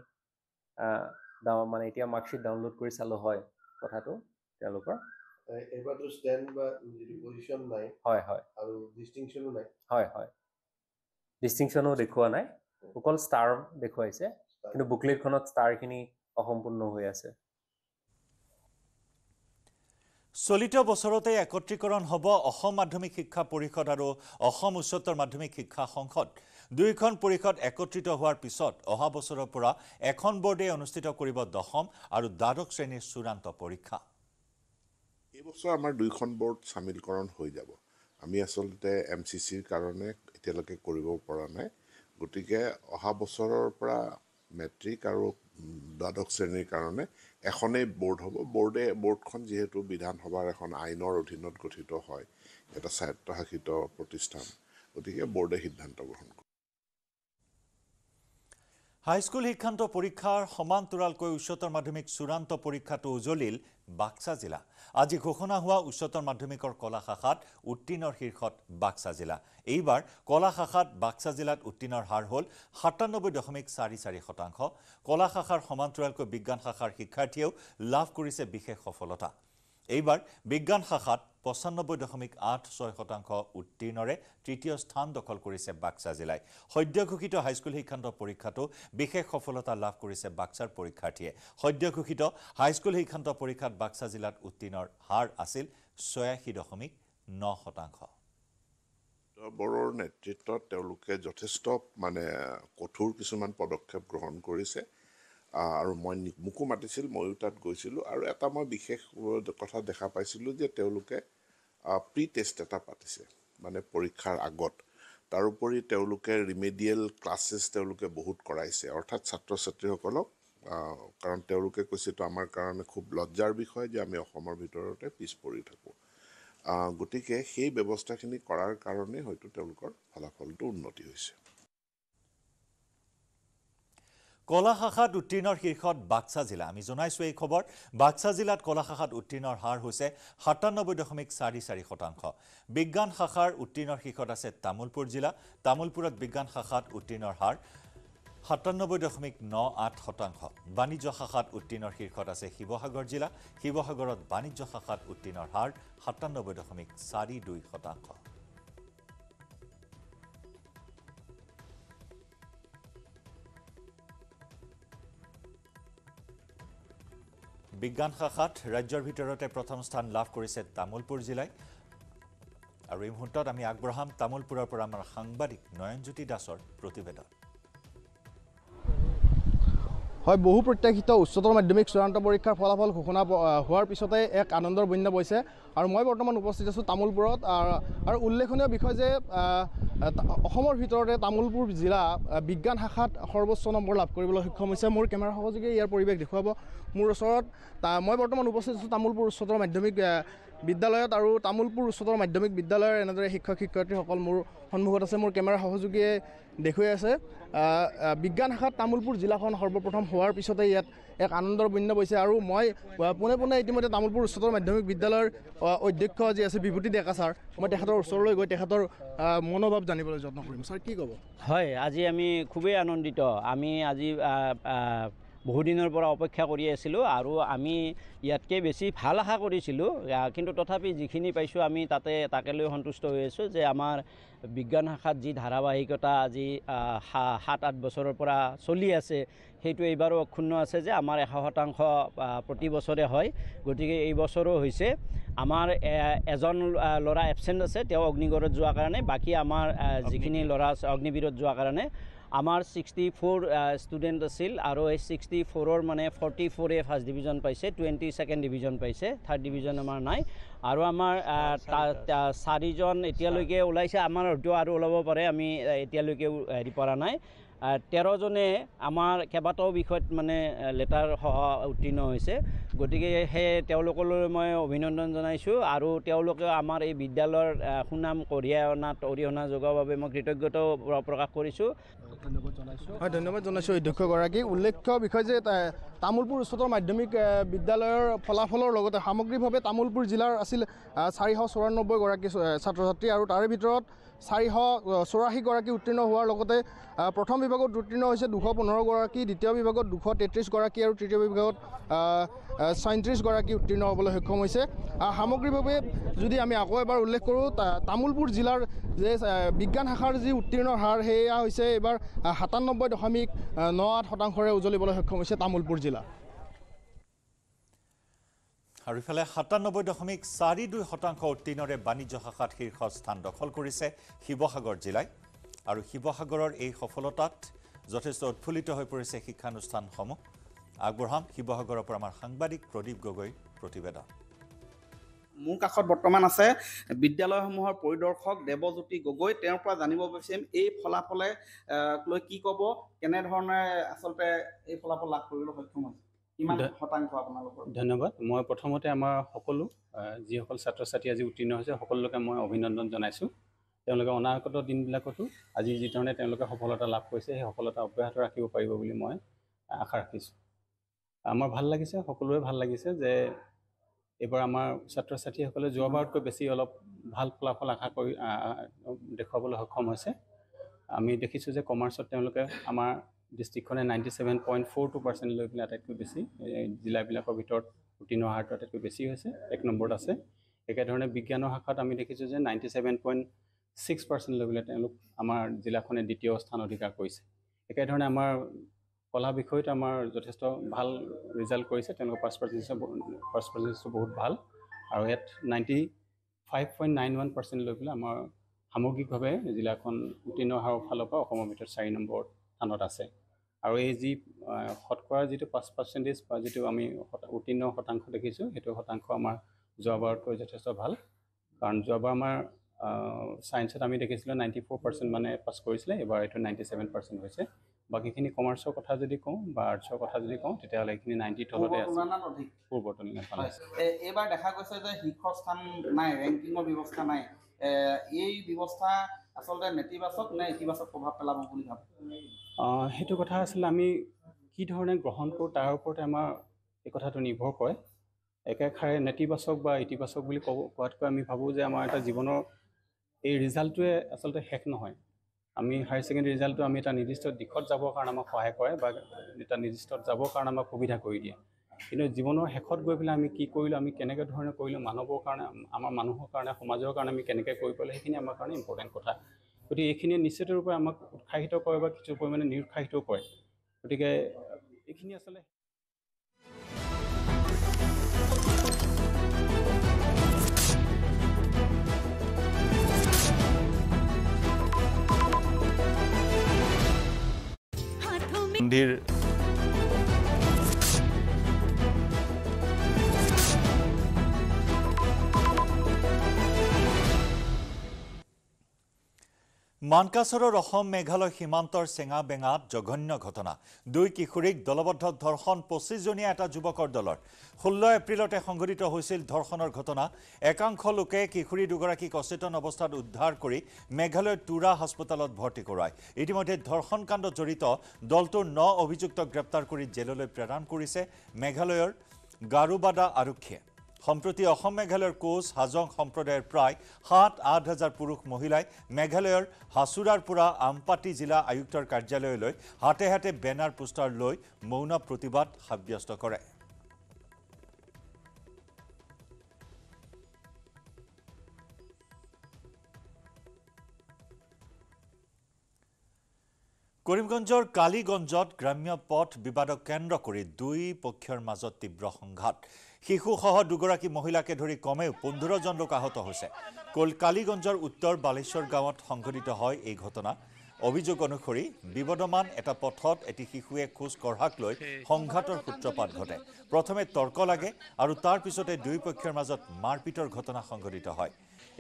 মানে এতিয়া মাৰ্কশ্বিট ডাউনলোড কৰি চালোঁ হয় কথাটো তেওঁলোকৰ।
এইবাৰতো ষ্টেণ্ড বা যিটো পজিশ্যন নাই
হয় হয়।
আৰু ডিষ্টিংশ্যনো নাই।
হয় হয়। ডিষ্টিংশ্যনো দেখুওৱা নাই। অকল ষ্টাৰ দেখুৱাইছে কিন্তু বুকলেটখনত ষ্টাৰখিনি অসম্পূৰ্ণ হৈ আছে।
চলিত বছৰতে একত্ৰীকৰণ হ'ব অসম মাধ্যমিক শিক্ষা পৰিষদ আৰু অসম উচ্চতৰ মাধ্যমিক শিক্ষা সংসদ। দুয়োখন পৰিষদ একত্ৰিত হোৱাৰ পিছত অহা বছৰৰ পৰা এখন বৰ্ডে অনুষ্ঠিত কৰিব দশম আৰু দ্বাদশ শ্ৰেণীৰ চূড়ান্ত পৰীক্ষা।
এইবছৰ আমাৰ দুইখন বৰ্ড চামিলকৰণ হৈ যাব। আমি আচলতে এম চি চিৰ কাৰণে এতিয়ালৈকে কৰিব পৰা নাই। গতিকে অহা বছৰৰ পৰা মেট্ৰিক আৰু দ্বাদশ শ্ৰেণীৰ কাৰণে এখনেই বৰ্ড হ'ব। বৰ্ডে বৰ্ডখন যিহেতু বিধানসভাৰ এখন আইনৰ অধীনত গঠিত হয় এটা স্বায়ত্তশাসিত প্ৰতিষ্ঠান গতিকে বৰ্ডে সিদ্ধান্ত গ্ৰহণ কৰিব
হাইস্কুল শিক্ষান্ত পৰীক্ষাৰ সমান্তৰালকৈ উচ্চতৰ মাধ্যমিক চূড়ান্ত পৰীক্ষাটো উজলিল বাক্সা জিলা। আজি ঘোষণা হোৱা উচ্চতৰ মাধ্যমিকৰ কলা শাখাত উত্তীৰ্ণৰ শীৰ্ষত বাক্সা জিলা। এইবাৰ কলা শাখাত বাক্সা জিলাত উত্তীৰ্ণৰ হাৰ হ'ল সাতান্নব্বৈ দশমিক চাৰি চাৰি শতাংশ। কলা শাখাৰ সমান্তৰালকৈ বিজ্ঞান শাখাৰ শিক্ষাৰ্থীয়েও লাভ কৰিছে বিশেষ সফলতা। এইবাৰ বিজ্ঞান শাখাত পঁচান্নব্বৈ দশমিক আঠ ছয় শতাংশ উত্তীৰ্ণৰে তৃতীয় স্থান দখল কৰিছে বাক্সা জিলাই। সদ্য ঘোষিত হাইস্কুল শিক্ষান্ত পৰীক্ষাতো বিশেষ সফলতা লাভ কৰিছে বাক্সাৰ পৰীক্ষাৰ্থীয়ে। সদ্য ঘোষিত হাইস্কুল শিক্ষান্ত পৰীক্ষাত বাক্সা জিলাত উত্তীৰ্ণৰ হাৰ আছিল ছয়াশী দশমিক ন শতাংশ।
বড়োৰ নেতৃত্বত তেওঁলোকে যথেষ্ট মানে কঠোৰ কিছুমান পদক্ষেপ গ্ৰহণ কৰিছে। আৰু মই মোকো মাতিছিল ময়ো তাত গৈছিলোঁ। আৰু এটা মই বিশেষ কথা দেখা পাইছিলোঁ যে তেওঁলোকে প্ৰি টেষ্ট এটা পাতিছে মানে পৰীক্ষাৰ আগত। তাৰোপৰি তেওঁলোকে ৰিমেডিয়েল ক্লাছেছ তেওঁলোকে বহুত কৰাইছে। অৰ্থাৎ ছাত্ৰ ছাত্ৰীসকলক কাৰণ তেওঁলোকে কৈছে এইটো আমাৰ কাৰণে খুব লজ্জাৰ বিষয় যে আমি অসমৰ ভিতৰতে পিছ পৰি থাকোঁ। গতিকে সেই ব্যৱস্থাখিনি কৰাৰ কাৰণে হয়তো তেওঁলোকৰ ফলাফলটো উন্নতি হৈছে।
কলা শাখাত উত্তীৰ্ণৰ শীৰ্ষত বাক্সা জিলা। আমি জনাইছোঁ এই খবৰ। বাক্সা জিলাত কলা শাখাত উত্তীৰ্ণৰ হাৰ হৈছে সাতান্নব্বৈ দশমিক চাৰি চাৰি শতাংশ। বিজ্ঞান শাখাৰ উত্তীৰ্ণৰ শীৰ্ষত আছে তামোলপুৰ জিলা। তামোলপুৰত বিজ্ঞান শাখাত উত্তীৰ্ণৰ হাৰ সাতান্নব্বৈ দশমিক ন আঠ শতাংশ। বাণিজ্য শাখাত উত্তীৰ্ণৰ শীৰ্ষত আছে শিৱসাগৰ জিলা। শিৱসাগৰত বাণিজ্য শাখাত উত্তীৰ্ণৰ হাৰ সাতান্নব্বৈ দশমিক চাৰি দুই শতাংশ। বিজ্ঞান শাখাত ৰাজ্যৰ ভিতৰতে প্ৰথম স্থান লাভ কৰিছে তামোলপুৰ জিলাই আৰু এই মুহূৰ্তত আমি আগবঢ়াম তামোলপুৰৰ পৰা আমাৰ সাংবাদিক নয়নজ্যোতি দাসৰ প্ৰতিবেদন।
হয় বহু প্ৰত্যাশিত উচ্চতৰ মাধ্যমিক চূড়ান্ত পৰীক্ষাৰ ফলাফল ঘোষণা হোৱাৰ পিছতে এক আনন্দৰ বন্যা বৈছে। আৰু মই বৰ্তমান উপস্থিত আছোঁ তামোলপুৰত। আৰু উল্লেখনীয় বিষয় যে অসমৰ ভিতৰতে তামোলপুৰ জিলা বিজ্ঞান শাখাত সৰ্বোচ্চ নম্বৰ লাভ কৰিবলৈ সক্ষম হৈছে। মোৰ কেমেৰা সহযোগীয়ে ইয়াৰ পৰিৱেশ দেখুৱাব মোৰ ওচৰত। মই বৰ্তমান উপস্থিত আছোঁ তামোলপুৰ উচ্চতৰ মাধ্যমিক বিদ্যালয়ত আৰু তামোলপুৰ উচ্চতৰ মাধ্যমিক বিদ্যালয়ৰ এনেদৰে শিক্ষক শিক্ষয়িত্ৰীসকল মোৰ সন্মুখত আছে মোৰ কেমেৰা সহযোগীয়ে দেখুৱাই আছে। বিজ্ঞান শাখাত তামোলপুৰ জিলাখন সৰ্বপ্ৰথম হোৱাৰ পিছতে ইয়াত এক আনন্দৰ বন্য বৈছে আৰু মই পোনে পোনে ইতিমধ্যে তামোলপুৰ উচ্চতৰ মাধ্যমিক বিদ্যালয়ৰ অধ্যক্ষ যি আছে বিভূতি ডেকা ছাৰ। মই তেখেতৰ ওচৰলৈ গৈ তেখেতৰ মনোভাৱ জানিবলৈ যত্ন কৰিম। ছাৰ কি ক'ব?
হয় আজি আমি খুবেই আনন্দিত। আমি আজি বহুদিনৰ পৰা অপেক্ষা কৰি আছিলোঁ আৰু আমি ইয়াতকৈ বেছি ভাল আশা কৰিছিলোঁ। কিন্তু তথাপি যিখিনি পাইছোঁ আমি তাতে তাকে লৈ সন্তুষ্ট হৈ আছোঁ যে আমাৰ বিজ্ঞান শাখাত যি ধাৰাবাহিকতা আজি সাত আঠ বছৰৰ পৰা চলি আছে সেইটো এইবাৰো অক্ষুণ্ণ আছে যে আমাৰ এশ শতাংশ প্ৰতি বছৰে হয়। গতিকে এই বছৰো হৈছে আমাৰ এজন ল'ৰা এবচেণ্ট আছে তেওঁ অগ্নিগড়ত যোৱাৰ কাৰণে বাকী আমাৰ যিখিনি ল'ৰা আছে অগ্নিবীৰত যোৱাৰ কাৰণে। আমাৰ ছিক্সটি ফ'ৰ ষ্টুডেণ্ট আছিল আৰু এই ছিক্সটি ফ'ৰৰ মানে ফৰ্টি ফ'ৰে ফাৰ্ষ্ট ডিভিজন পাইছে টুৱেণ্টি ছেকেণ্ড ডিভিজন পাইছে থাৰ্ড ডিভিজন আমাৰ নাই। আৰু আমাৰ চাৰিজন এতিয়ালৈকে ওলাইছে আমাৰ হয়তো আৰু ওলাব পাৰে আমি এতিয়ালৈকে হেৰি পৰা নাই। তেৰজনে আমাৰ কেইবাটাও বিষয়ত মানে লেটাৰ সহ উত্তীৰ্ণ হৈছে। গতিকে সেই তেওঁলোকলৈ মই অভিনন্দন জনাইছোঁ আৰু তেওঁলোকে আমাৰ এই বিদ্যালয়ৰ সুনাম কঢ়িয়াই অনাত অৰিহণা যোগোৱাৰ বাবে মই কৃতজ্ঞতাও প্ৰ- প্ৰকাশ কৰিছোঁ।
হয় ধন্যবাদ জনাইছোঁ অধ্যক্ষগৰাকীক। উল্লেখ্য বিষয় যে তামোলপুৰ উচ্চতৰ মাধ্যমিক বিদ্যালয়ৰ ফলাফলৰ লগতে সামগ্ৰিকভাৱে তামোলপুৰ জিলাৰ আছিল চাৰিশ চৌৰান্নব্বৈগৰাকী ছাত্ৰ ছাত্ৰী আৰু তাৰে ভিতৰত চাৰিশ চৌৰাশীগৰাকী উত্তীৰ্ণ হোৱাৰ লগতে প্ৰথম বিভাগত উত্তীৰ্ণ হৈছে দুশ পোন্ধৰগৰাকী দ্বিতীয় বিভাগত দুশ তেত্ৰিছগৰাকী আৰু তৃতীয় বিভাগত ছয়ত্ৰিছগৰাকী উত্তীৰ্ণ হ'বলৈ সক্ষম হৈছে। সামগ্ৰিকভাৱে যদি আমি আকৌ এবাৰ উল্লেখ কৰোঁ তামোলপুৰ জিলাৰ যে বিজ্ঞান শাখাৰ যি উত্তীৰ্ণ হাৰ সেয়া হৈছে এইবাৰ সাতান্নব্বৈ দশমিক ন আঠ শতাংশৰে উজ্বলিবলৈ সক্ষম হৈছে তামোলপুৰ জিলা।
আৰু ইফালে সাতান্নব্বৈ দশমিক চাৰি দুই শতাংশ উত্তীৰ্ণৰে বাণিজ্য শাখাত শীৰ্ষ স্থান দখল কৰিছে শিৱসাগৰ জিলাই। আৰু শিৱসাগৰৰ এই সফলতাত যথেষ্ট উৎফুল্লিত হৈ পৰিছে শিক্ষানুষ্ঠানসমূহ। আগবঢ়াম শিৱসাগৰৰ পৰা আমাৰ সাংবাদিক প্ৰদীপ গগৈৰ প্ৰতিবেদন।
মোৰ কাষত বৰ্তমান আছে বিদ্যালয়সমূহৰ পৰিদৰ্শক দেৱজ্যোতি গগৈ। তেওঁৰ পৰা জানিব বিচাৰিম এই ফলাফলে লৈ কি ক'ব কেনেধৰণে আচলতে এই ফলাফল লাভ কৰিবলৈ সক্ষম হৈছে। কিমান
ধ-
শতাংশ আপোনালোকৰ?
ধন্যবাদ। মই প্ৰথমতে আমাৰ সকলো যিসকল ছাত্ৰ ছাত্ৰী আজি উত্তীৰ্ণ হৈছে সকলোকে মই অভিনন্দন জনাইছোঁ। তেওঁলোকে অনাগত দিনবিলাকতো আজি যিধৰণে তেওঁলোকে সফলতা লাভ কৰিছে সেই সফলতা অব্যাহত ৰাখিব পাৰিব বুলি মই আশা ৰাখিছোঁ। আমাৰ ভাল লাগিছে সকলোৰে ভাল লাগিছে যে এইবাৰ আমাৰ ছাত্ৰ ছাত্ৰীসকলে যোৱাবাৰতকৈ বেছি অলপ ভাল ফলাফল আশা কৰি দেখুৱাবলৈ সক্ষম হৈছে। আমি দেখিছোঁ যে কমাৰ্চত তেওঁলোকে আমাৰ ডিষ্ট্ৰিক্টখনে ninety seven point four two percent লৈ পেলাই আটাইতকৈ বেছি জিলাবিলাকৰ ভিতৰত উত্তীৰ্ণ হাৰটো আটাইতকৈ বেছি হৈছে এক নম্বৰত আছে। একেধৰণে বিজ্ঞানৰ শাখাত আমি দেখিছোঁ যে ninety seven point six percent লৈ পেলাই তেওঁলোক আমাৰ জিলাখনে দ্বিতীয় স্থান অধিকাৰ কৰিছে। একেধৰণে আমাৰ কলা বিষয়ত আমাৰ যথেষ্ট ভাল ৰিজাল্ট কৰিছে তেওঁলোকৰ পাছ পাৰ্চেণ্টেজ পাছ পাৰ্চেণ্টেজটো বহুত ভাল। আৰু ইয়াত ninety five point nine one percent লৈ পেলাই আমাৰ সামগ্ৰিকভাৱে জিলাখন উত্তীৰ্ণ হাৰৰ ফালৰ পৰা অসমৰ ভিতৰত চাৰি নম্বৰ স্থানত আছে। আৰু এই যি শতকৰা যিটো পাঁচ পাৰ্চেণ্টেজ বা যিটো আমি উত্তীৰ্ণ শতাংশ দেখিছোঁ সেইটো শতাংশ আমাৰ যোৱাবাৰতকৈ যথেষ্ট ভাল। কাৰণ যোৱাবাৰ আমাৰ ছায়েন্সত আমি দেখিছিলোঁ নাইণ্টি ফ'ৰ পাৰ্চেণ্ট মানে পাছ কৰিছিলে এইবাৰ এইটো নাইণ্টি ছেভেন পাৰ্চেণ্ট হৈছে। বাকীখিনি কমাৰ্চৰ কথা যদি কওঁ বা আৰ্টছৰ কথা যদি কওঁ তেতিয়াহ'লে এইখিনি নাইণ্টি তলতে আছে। পূৰ্বৰ তুলনাত
এ- এইবাৰ দেখা গৈছে যে শীৰ্ষস্থান নাই ৰেংকিঙৰ ব্যৱস্থা নাই। এই ব্যৱস্থা আচলতে নেতিবাচক নে ইতিবাচক প্ৰভাৱ পেলাব বুলি ভাবে?
সেইটো কথা আছিলে আমি কি ধৰণে গ্ৰহণ কৰোঁ তাৰ ওপৰতে আমাৰ এই কথাটো নিৰ্ভৰ কৰে। একেষাৰে নেতিবাচক বা ইতিবাচক বুলি ক'ব কোৱাতকৈ আমি ভাবোঁ যে আমাৰ এটা জীৱনৰ এই ৰিজাল্টটোৱে আচলতে শেষ নহয়। আমি হায়াৰ ছেকেণ্ডেৰী ৰিজাল্টটো আমি এটা নিৰ্দিষ্ট দিশত যাবৰ কাৰণে আমাক সহায় কৰে বা এটা নিৰ্দিষ্ট যাবৰ কাৰণে আমাক সুবিধা কৰি দিয়ে। কিন্তু জীৱনৰ শেষত গৈ পেলাই আমি কি কৰিলোঁ আমি কেনেকৈ ধৰণে কৰিলোঁ মানৱৰ কাৰণে আমাৰ মানুহৰ কাৰণে সমাজৰ কাৰণে আমি কেনেকৈ কৰিব পাৰিলোঁ সেইখিনি আমাৰ কাৰণে ইম্পৰ্টেণ্ট কথা। গতিকে এইখিনিয়ে নিশ্চিত ৰূপে আমাক উৎসাহিত কৰে বা কিছু পৰিমাণে নিৰুৎসাহিতও কৰে। গতিকে এইখিনি আচলতে
মন্দিৰ মানকাচৰৰ অসম মেঘালয় সীমান্তৰ চেঙা বেঙাত জঘন্য ঘটনা। দুই কিশোৰীক দলবদ্ধ ধৰ্ষণ পঁচিছজনীয়া এটা যুৱকৰ দলৰ ষোল্ল এপ্ৰিলতে সংঘটিত হৈছিল ধৰ্ষণৰ ঘটনা। একাংশ লোকে কিশোৰী দুগৰাকীক অচেতন অৱস্থাত উদ্ধাৰ কৰি মেঘালয়ৰ তুৰা হাস্পতালত ভৰ্তি কৰোৱায়। ইতিমধ্যে ধৰ্ষণ কাণ্ডত জড়িত দলটোৰ ন অভিযুক্তক গ্ৰেপ্তাৰ কৰি জেললৈ প্ৰেৰণ কৰিছে মেঘালয়ৰ গাৰুবাদা আৰক্ষীয়ে। সম্প্ৰতি অসম মেঘালয়ৰ কোচ হাজং সম্প্ৰদায়ৰ প্ৰায় সাত আঠ হাজাৰ পুৰুষ মহিলাই মেঘালয়ৰ হাচুৰাৰ পৰা আমপাটি জিলা আয়ুক্তৰ কাৰ্যালয়লৈ হাতে হাতে বেনাৰ পোষ্টাৰ লৈ মৌন প্ৰতিবাদ সাব্যস্ত কৰে। কৰিমগঞ্জৰ কালীগঞ্জত গ্ৰাম্য পথ বিবাদক কেন্দ্ৰ কৰি দুই পক্ষৰ মাজত তীব্ৰ সংঘাত। শিশুসহ দুগৰাকী মহিলাকে ধৰি কমেও পোন্ধৰজন লোক আহত হৈছে। কল কালীগঞ্জৰ উত্তৰ বালেশ্বৰ গাঁৱত সংঘটিত হয় এই ঘটনা। অভিযোগ অনুসৰি বিবদমান এটা পথত এটি শিশুৱে খোজ কঢ়াক লৈ সংঘাতৰ সূত্ৰপাত ঘটে। প্ৰথমে তৰ্ক লাগে আৰু তাৰ পিছতে দুয়ো পক্ষৰ মাজত মাৰপিটৰ ঘটনা সংঘটিত হয়।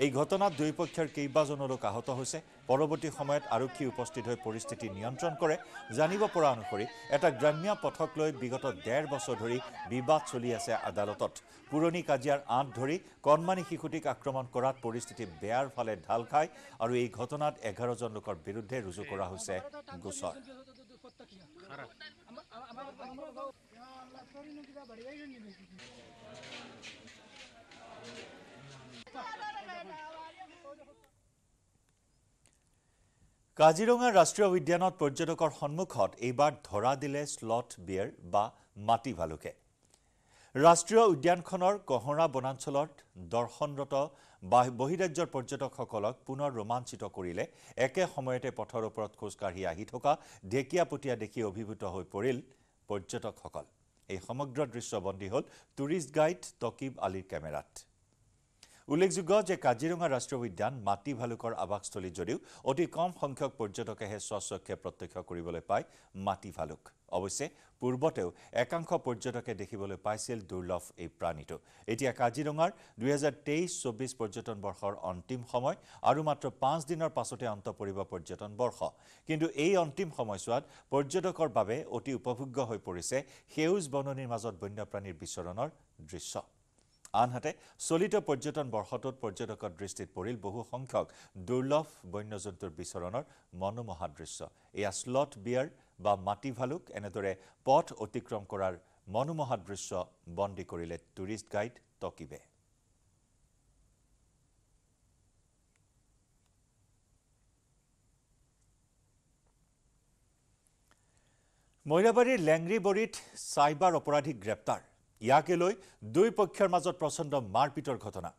এই ঘটনাত দুয়ো পক্ষৰ কেইবাজনো লোক আহত হৈছে। পৰৱৰ্তী সময়ত আৰক্ষী উপস্থিত হৈ পৰিস্থিতি নিয়ন্ত্ৰণ কৰে জানিব পৰা অনুসৰি এটা গ্ৰাম্য পথক লৈ বিগত ডেৰ বছৰ ধৰি বিবাদ চলি আছে আদালতত। পুৰণি কাজিয়াৰ আঁত ধৰি কণমানি শিশুটিক আক্ৰমণ কৰাত পৰিস্থিতি বেয়াৰ ফালে ঢাল খায় আৰু এই ঘটনাত এঘাৰজন লোকৰ বিৰুদ্ধে ৰুজু কৰা হৈছে গোচৰ। কাজিৰঙা ৰাষ্ট্ৰীয় উদ্যানত পৰ্যটকৰ সন্মুখত এইবাৰ ধৰা দিলে শ্লথ বিয়েৰ বা মাটি ভালুকে। ৰাষ্ট্ৰীয় উদ্যানখনৰ কহৰা বনাঞ্চলত দৰ্শনৰত বহিৰাজ্যৰ পৰ্যটকসকলক পুনৰ ৰোমাঞ্চিত কৰিলে। একে সময়তে পথৰ ওপৰত খোজকাঢ়ি আহি থকা ঢেকীয়াপতীয়া দেখি অভিভূত হৈ পৰিল পৰ্যটকসকল। এই সমগ্ৰ দৃশ্য বন্দী হ'ল টুৰিষ্ট গাইড তকিব আলীৰ কেমেৰাত। উল্লেখযোগ্য যে কাজিৰঙা ৰাষ্ট্ৰীয় উদ্যান মাটি ভালুকৰ আৱাসস্থলী যদিও অতি কম সংখ্যক পৰ্যটকেহে স্বচক্ষে প্ৰত্যক্ষ কৰিবলৈ পায় মাটি ভালুক। অৱশ্যে পূৰ্বতেও একাংশ পৰ্যটকে দেখিবলৈ পাইছিল দুৰ্লভ এই প্ৰাণীটো। এতিয়া কাজিৰঙাৰ দুহেজাৰ তেইছ চৌব্বিছ পৰ্যটন বৰ্ষৰ অন্তিম সময় আৰু মাত্ৰ পাঁচ দিনৰ পাছতে অন্ত পৰিব পৰ্যটন বৰ্ষ। কিন্তু এই অন্তিম সময়ছোৱাত পৰ্যটকৰ বাবে অতি উপভোগ্য হৈ পৰিছে সেউজ বননিৰ মাজত বন্যপ্ৰাণীৰ বিচৰণৰ দৃশ্য। আনহাতে চলিত পৰ্যটন বৰ্ষটোত পৰ্যটকৰ দৃষ্টিত পৰিল বহু সংখ্যক দুৰ্লভ বন্যজন্তুৰ বিচৰণৰ মনোমোহা দৃশ্য। এয়া শ্লথ বিয়াৰ বা মাটি ভালুক এনেদৰে পথ অতিক্ৰম কৰাৰ মনোমোহা দৃশ্য বন্দী কৰিলে টুৰিষ্ট গাইড তকিবে। মৈৰাবাৰীৰ লেংৰিবৰীত চাইবাৰ অপৰাধীক গ্ৰেপ্তাৰ। ইয়াকে লৈ দুই পক্ষৰ মাজত প্ৰচণ্ড মাৰপিটৰ ঘটনা।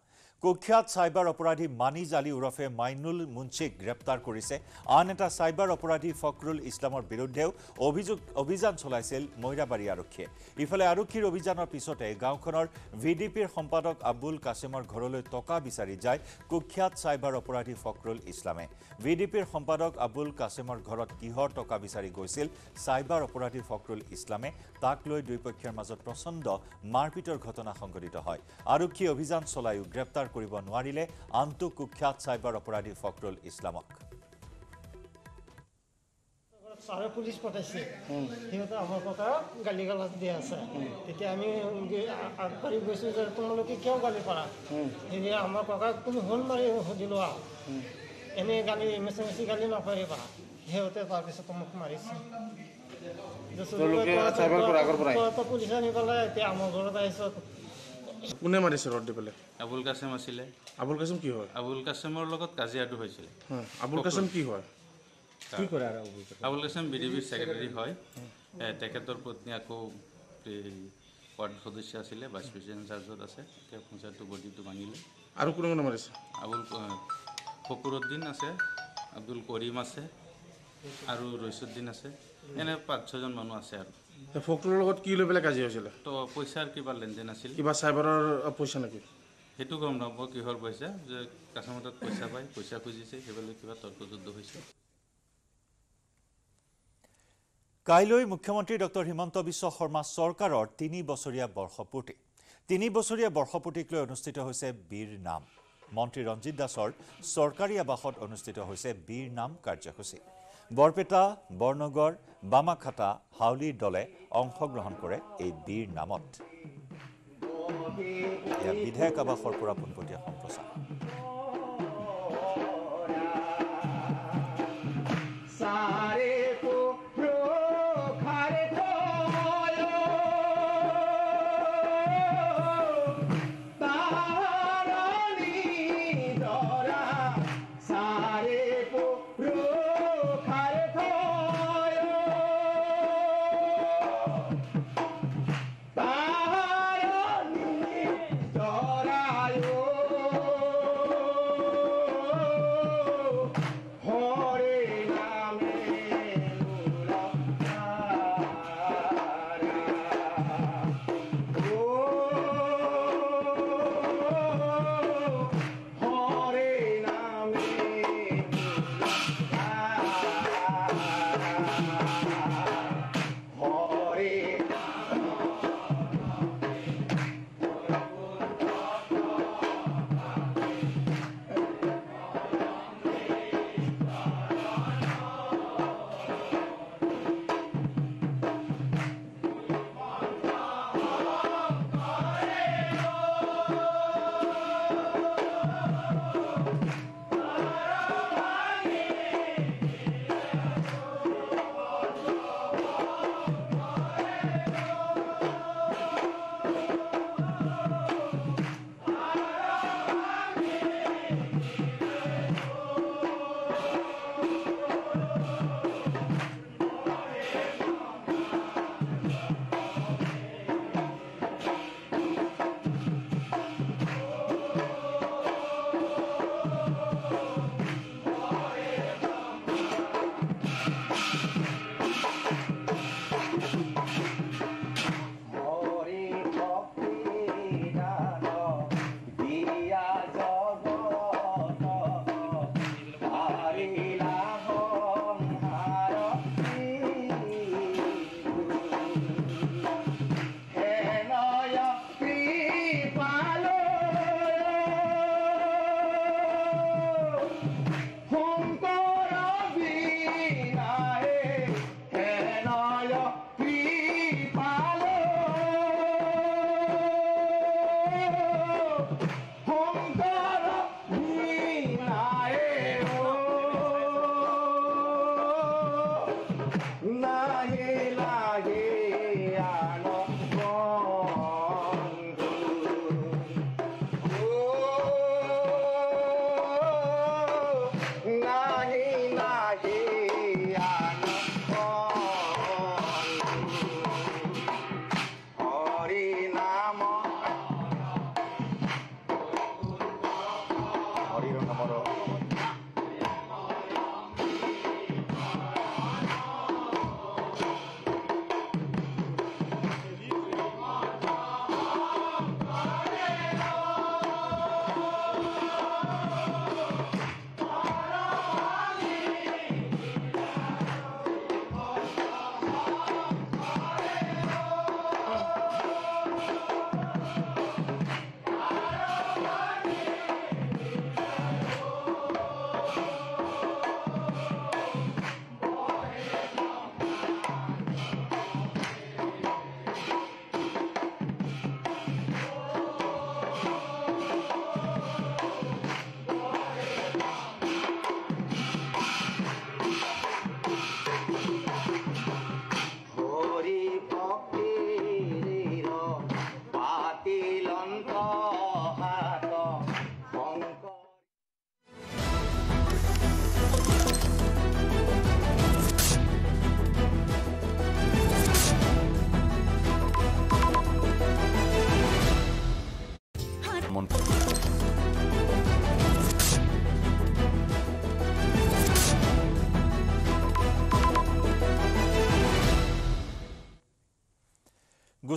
কুখ্যাত চাইবাৰ অপৰাধী মানিজ আলী ওৰফে মাইনুল মুন্সিক গ্ৰেপ্তাৰ কৰিছে। আন এটা চাইবাৰ অপৰাধী ফখৰুল ইছলামৰ বিৰুদ্ধেও অভিযোগ অভিযান চলাইছিল মৈৰাবাৰী আৰক্ষীয়ে। ইফালে আৰক্ষীৰ অভিযানৰ পিছতে গাঁওখনৰ ভি ডি পিৰ সম্পাদক আব্বুল কাছিমৰ ঘৰলৈ টকা বিচাৰি যায় কুখ্যাত চাইবাৰ অপৰাধী ফখৰুল ইছলামে। ভি ডি পিৰ সম্পাদক আব্বুল কাছিমৰ ঘৰত কিহৰ টকা বিচাৰি গৈছিল চাইবাৰ অপৰাধী ফখৰুল ইছলামে তাক লৈ দুয়োপক্ষৰ মাজত প্ৰচণ্ড মাৰপিটৰ ঘটনা সংঘটিত হয়। আৰক্ষীয়ে অভিযান চলায়ো গ্ৰেপ্তাৰ কৰিব নোৱাৰিলে আনটো কুখ্যাত চাইবাৰ অপৰাধী ফখৰুল ইছলামক।
ছাৰে পুলিচ পঠাইছে। সিহঁতে আমাৰ ককা গালি গালাজ দি আছে। তেতিয়া আমি আগবাঢ়ি গৈছোঁ যে তোমালোকে কিয় গালি পাৰা? তেতিয়া আমাৰ ককাক তুমি হ'ল মাৰি সুধিলোঁ আৰু এনেই গালি মেচি মেচি গালি নপাৰিবা সিহঁতে তাৰপিছত মোক মাৰিছে? পুলিচ আনি পেলাই এতিয়া আমাৰ ঘৰত আহিছোঁ।
কোনে মাৰিছে ৰদ দি পেলাই?
আবুল কাছেম আছিলে।
আবুল কাছিম কি হয়?
আবুল কাছেমৰ লগত কাজিয়াটো হৈছিল।
হয়, আবুল কাছিম কি হয়? কি কৰে আৰু আবুল কাছিম?
আবুল কাছেম বি ডি বিৰ ছেক্ৰেটাৰী হয় তেখেতৰ পত্নী আকৌ ৱাৰ্ড সদস্য আছিলে ভাইচ প্ৰেচিডেণ্ট চাৰ্জত আছে। তেওঁ পঞ্চায়তটো বডিটো ভাঙিলে।
আৰু কোনে কোনে মাৰিছে?
আবুল ফকুৰুদ্দিন আছে আব্দুল কৰিম আছে আৰু ৰইচুদ্দিন আছে। এনে পাঁচ ছয়জন মানুহ আছে আৰু।
ফকটোৰ লগত কি লৈ পেলাই কাজিয়া হৈছিলে?
তো পইচাৰ কিবা লেনদেন আছিল।
কিবা চাইবাৰৰ পইচা নেকি?
সেইটো গম কিহৰ পইচা যে তাত পইচা পায় পইচা খুজিছে কিবা তৰ্কযুদ্ধ হৈছে।
কাইলৈ মুখ্যমন্ত্ৰী ডক্টৰ হিমন্ত বিশ্ব শৰ্মা চৰকাৰৰ তিনি বছৰীয়া বৰ্ষপূৰ্তি। তিনি বছৰীয়া বৰ্ষপূৰ্তিক লৈ অনুষ্ঠিত হৈছে বীৰ নাম। মন্ত্ৰী ৰঞ্জিত দাসৰ চৰকাৰী আৱাসত অনুষ্ঠিত হৈছে বীৰ নাম কাৰ্যসূচী। বৰপেটা বৰনগৰ বামাখাটা হাউলিৰ দলে অংশগ্ৰহণ কৰে এই বীৰ নামত। বিধায়ক আৱাসৰ পৰা পোনপটীয়া সম্প্ৰচাৰ।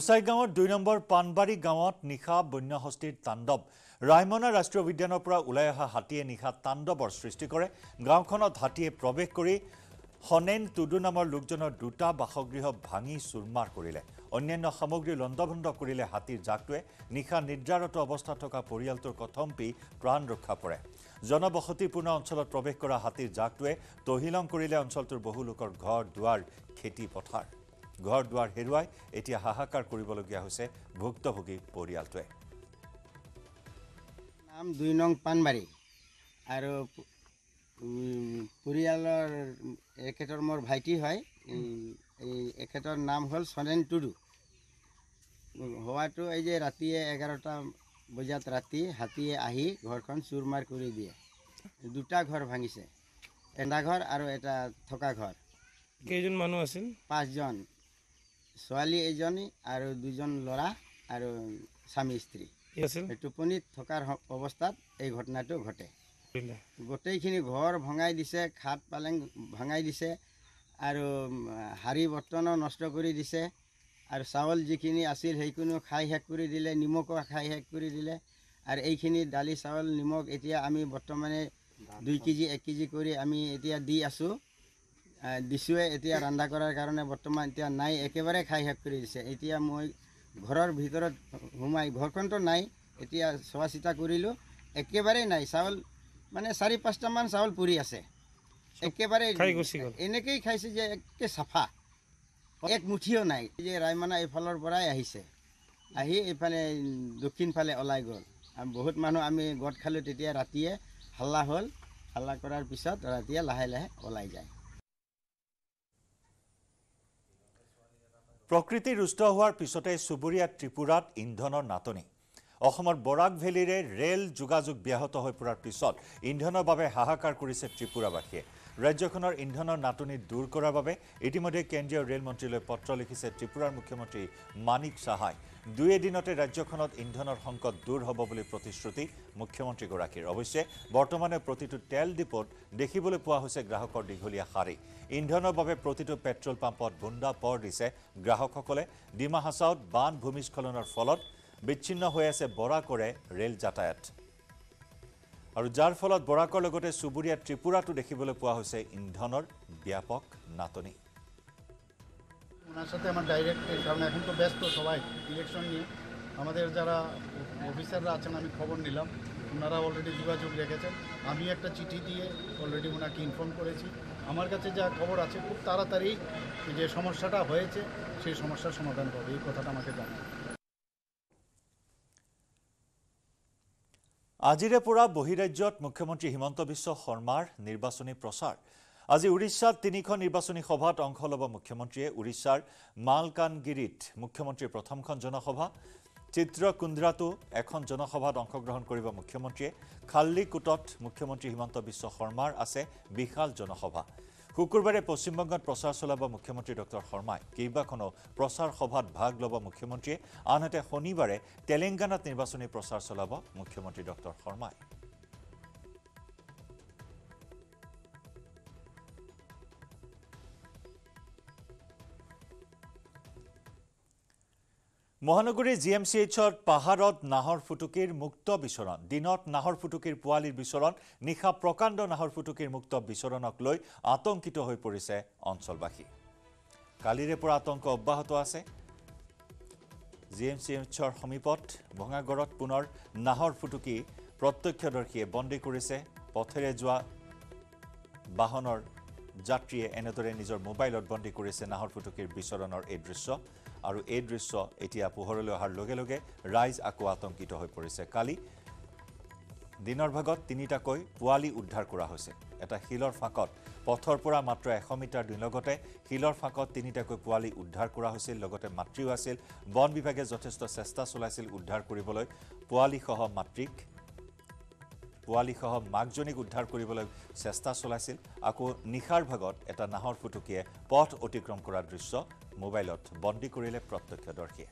গোসাইগাঁৱৰ দুই নম্বৰ পাণবাৰী গাঁৱত নিশা বন্যহস্তীৰ তাণ্ডৱ। ৰায়মনা ৰাষ্ট্ৰীয় উদ্যানৰ পৰা ওলাই অহা হাতীয়ে নিশা তাণ্ডৱৰ সৃষ্টি কৰে। গাঁওখনত হাতীয়ে প্ৰৱেশ কৰি হনেন টুডু নামৰ লোকজনৰ দুটা বাসগৃহ ভাঙি চুৰমাৰ কৰিলে। অন্যান্য সামগ্ৰী লণ্ডভণ্ড কৰিলে হাতীৰ জাকটোৱে। নিশা নিদ্ৰাৰত অৱস্থাত থকা পৰিয়ালটোৰ কথম্পি প্ৰাণ ৰক্ষা পৰে। জনবসতিপূৰ্ণ অঞ্চলত প্ৰৱেশ কৰা হাতীৰ জাকটোৱে তহিলং কৰিলে অঞ্চলটোৰ বহু লোকৰ ঘৰ দুৱাৰ খেতি পথাৰ ঘৰ দুৱাৰ হেৰুৱাই এতিয়া হাহাকাৰ কৰিবলগীয়া হৈছে ভুক্তভোগী পৰিয়ালটোৱে।
নাম দুই নং পাণবাৰী আৰু পৰিয়ালৰ এখেতৰ মোৰ ভাইটি হয়। এখেতৰ নাম হ'ল চনেন টুডু। হোৱাটো এই যে ৰাতিয়ে এঘাৰটা বজাত ৰাতি হাতীয়ে আহি ঘৰখন চুৰমাৰ কৰি দিয়ে। দুটা ঘৰ ভাঙিছে। এটা ঘৰ আৰু এটা থকা ঘৰ।
কেইজন মানুহ আছিল?
পাঁচজন। ছোৱালী এজনী আৰু দুজন ল'ৰা আৰু স্বামী স্ত্ৰী। টোপনিত থকাৰ অৱস্থাত এই ঘটনাটো ঘটে। গোটেইখিনি ঘৰ ভঙাই দিছে খাট পালেং ভঙাই দিছে আৰু হাৰি বৰ্তনো নষ্ট কৰি দিছে আৰু চাউল যিখিনি আছিল সেইখিনিও খাই শেষ কৰি দিলে নিমখো খাই শেষ কৰি দিলে আৰু এইখিনি দালি চাউল নিমখ এতিয়া আমি বৰ্তমানে দুই কেজি এক কেজি কৰি আমি এতিয়া দি আছোঁ। দিছোঁৱে এতিয়া ৰন্ধা কৰাৰ কাৰণে বৰ্তমান এতিয়া নাই একেবাৰে খাই শেষ কৰি দিছে। এতিয়া মই ঘৰৰ ভিতৰত সোমাই ঘৰখনতো নাই এতিয়া চোৱা চিতা কৰিলোঁ একেবাৰে নাই। চাউল মানে চাৰি পাঁচটামান চাউল পুৰি আছে। একেবাৰে। এনেকেই খাইছে যে একে চাফা। এক মুঠিও নাই। যে ৰায়মানা এইফালৰ পৰাই আহিছে। আহি এইফালে দক্ষিণ ফালে ওলাই গ'ল। আৰু বহুত মানুহ আমি গোট খালোঁ তেতিয়া ৰাতিয়ে। হাল্লা হ'ল। হাল্লা কৰাৰ পিছত ৰাতিয়ে লাহে লাহে ওলাই যায়।
প্ৰকৃতি ৰুষ্ট হোৱাৰ পিছতে চুবুৰীয়া ত্ৰিপুৰাত ইন্ধনৰ নাটনি। অসমৰ বৰাক ভেলীৰে ৰেল যোগাযোগ ব্যাহত হৈ পৰাৰ পিছত ইন্ধনৰ বাবে হাহাকাৰ কৰিছে ত্ৰিপুৰাবাসীয়ে। ৰাজ্যখনৰ ইন্ধনৰ নাটনি দূৰ কৰাৰ বাবে ইতিমধ্যে কেন্দ্ৰীয় ৰেল মন্ত্ৰীলৈ পত্ৰ লিখিছে ত্ৰিপুৰাৰ মুখ্যমন্ত্ৰী মানিক চাহাই দুই এদিনতে ৰাজ্যখনত ইন্ধনৰ সংকট দূৰ হ'ব বুলি প্ৰতিশ্ৰুতি মুখ্যমন্ত্ৰীগৰাকীৰ। অৱশ্যে বৰ্তমানে প্ৰতিটো তেল ডিপোত দেখিবলৈ পোৱা হৈছে গ্ৰাহকৰ দীঘলীয়া শাৰী ইন্ধনৰ বাবে প্ৰতিটো পেট্ৰল পাম্পত বুন্দা পৰ দিছে গ্ৰাহকসকলে। ডিমা হাছাওত বান ভূমিস্খলনৰ ফলত বিচ্ছিন্ন হৈ আছে বৰাকৰে ৰেল যাতায়াত। আৰু যাৰ ফলত বৰাকৰ লগতে চুবুৰীয়া ত্ৰিপুৰাতো দেখিবলৈ পোৱা হৈছে ইন্ধনৰ ব্যাপক নাটনি।
ওনার সাথে আমার ডাইরেক্ট কারণ এখন তো ব্যস্ত সবাই ইলেকশন নিয়ে। আমাদের যারা অফিসাররা আছেন, আমি খবর নিলাম। ওনারা অলরেডি যোগাযোগ রেখেছেন। আমি একটা চিঠি দিয়ে অলরেডি ওনাকে ইনফর্ম করেছি। আমার কাছে যা খবর আছে, খুব তাড়াতাড়ি যে সমস্যাটা হয়েছে, সেই সমস্যার সমাধান হবে এই কথাটা আমাকে জানান।
আজিৰে পৰা বহিৰাজ্যত মুখ্যমন্ত্ৰী হিমন্ত বিশ্ব শৰ্মাৰ নিৰ্বাচনী প্ৰচাৰ। আজি উৰিষ্যাত তিনিখন নিৰ্বাচনী সভাত অংশ ল'ব মুখ্যমন্ত্ৰীয়ে। উৰিষ্যাৰ মালকানগিৰিত মুখ্যমন্ত্ৰীৰ প্ৰথমখন জনসভা। চিত্ৰকুন্দ্ৰাতো এখন জনসভাত অংশগ্ৰহণ কৰিব মুখ্যমন্ত্ৰীয়ে। খাল্লিকোটত মুখ্যমন্ত্ৰী হিমন্ত বিশ্ব শৰ্মাৰ আছে বিশাল জনসভা। শুকুৰবাৰে পশ্চিমবংগত প্ৰচাৰ চলাব মুখ্যমন্ত্ৰী ডক্টৰ শৰ্মাই। কেইবাখনো প্ৰচাৰ সভাত ভাগ ল'ব মুখ্যমন্ত্ৰীয়ে। আনহাতে শনিবাৰে তেলেংগানাত নিৰ্বাচনী প্ৰচাৰ চলাব মুখ্যমন্ত্ৰী ডক্টৰ শৰ্মাই। মহানগৰীৰ জি এম চি এইচত পাহাৰত নাহৰ ফুটুকীৰ মুক্ত বিচৰণ। দিনত নাহৰ ফুটুকীৰ পোৱালীৰ বিচৰণ নিশা প্ৰকাণ্ড নাহৰ ফুটুকীৰ মুক্ত বিচৰণক লৈ আতংকিত হৈ পৰিছে অঞ্চলবাসী। কালিৰে পৰা আতংক অব্যাহত আছে। জি এম চি এইচৰ সমীপত ভঙাগড়ত পুনৰ নাহৰ ফুটুকী প্ৰত্যক্ষদৰ্শীয়ে বন্দী কৰিছে। পথেৰে যোৱা বাহনৰ যাত্ৰীয়ে এনেদৰে নিজৰ মোবাইলত বন্দী কৰিছে নাহৰ ফুটুকীৰ বিচৰণৰ এই দৃশ্য। আৰু এই দৃশ্য এতিয়া পোহৰলৈ অহাৰ লগে লগে ৰাইজ আকৌ আতংকিত হৈ পৰিছে। কালি দিনৰ ভাগত তিনিটাকৈ পোৱালি উদ্ধাৰ কৰা হৈছে। এটা শিলৰ ফাঁকত পথৰ পৰা মাত্ৰ এশ মিটাৰ দূৰ। লগতে শিলৰ ফাঁকত তিনিটাকৈ পোৱালি উদ্ধাৰ কৰা হৈছিল লগতে মাতৃও আছিল। বন বিভাগে যথেষ্ট চেষ্টা চলাইছিল উদ্ধাৰ কৰিবলৈ। পোৱালিসহ মাতৃক পোৱালিসহ মাকজনীক উদ্ধাৰ কৰিবলৈ চেষ্টা চলাইছিল। আকৌ নিশাৰ ভাগত এটা নাহৰ ফুটুকীয়ে পথ অতিক্ৰম কৰাৰ দৃশ্য মোবাইলত বন্দী কৰিলে প্ৰত্যক্ষদৰ্শীয়ে।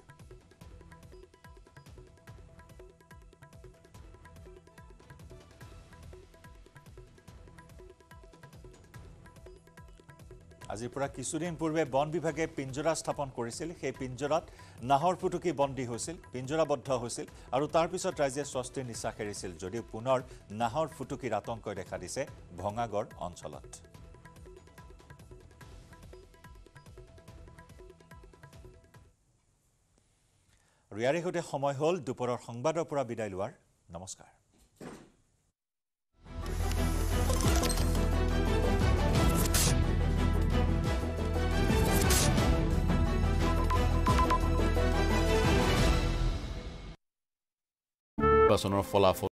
আজিৰ পৰা কিছুদিন পূৰ্বে বন বিভাগে পিঞ্জৰা স্থাপন কৰিছিল। সেই পিঞ্জৰাত নাহৰ ফুটুকী বন্দী হৈছিল পিঞ্জৰাবদ্ধ হৈছিল আৰু তাৰ পিছত ৰাইজে স্বস্তিৰ নিশ্বাস এৰিছিল। যদিও পুনৰ নাহৰ ফুটুকীৰ আতংকই দেখা দিছে ভঙাগড় অঞ্চলত। আৰু ইয়াৰে সৈতে সময় হ'ল দুপৰৰ সংবাদৰ পৰা বিদায় লোৱাৰ। নমস্কাৰ।
নিৰ্বাচনৰ ফলাফল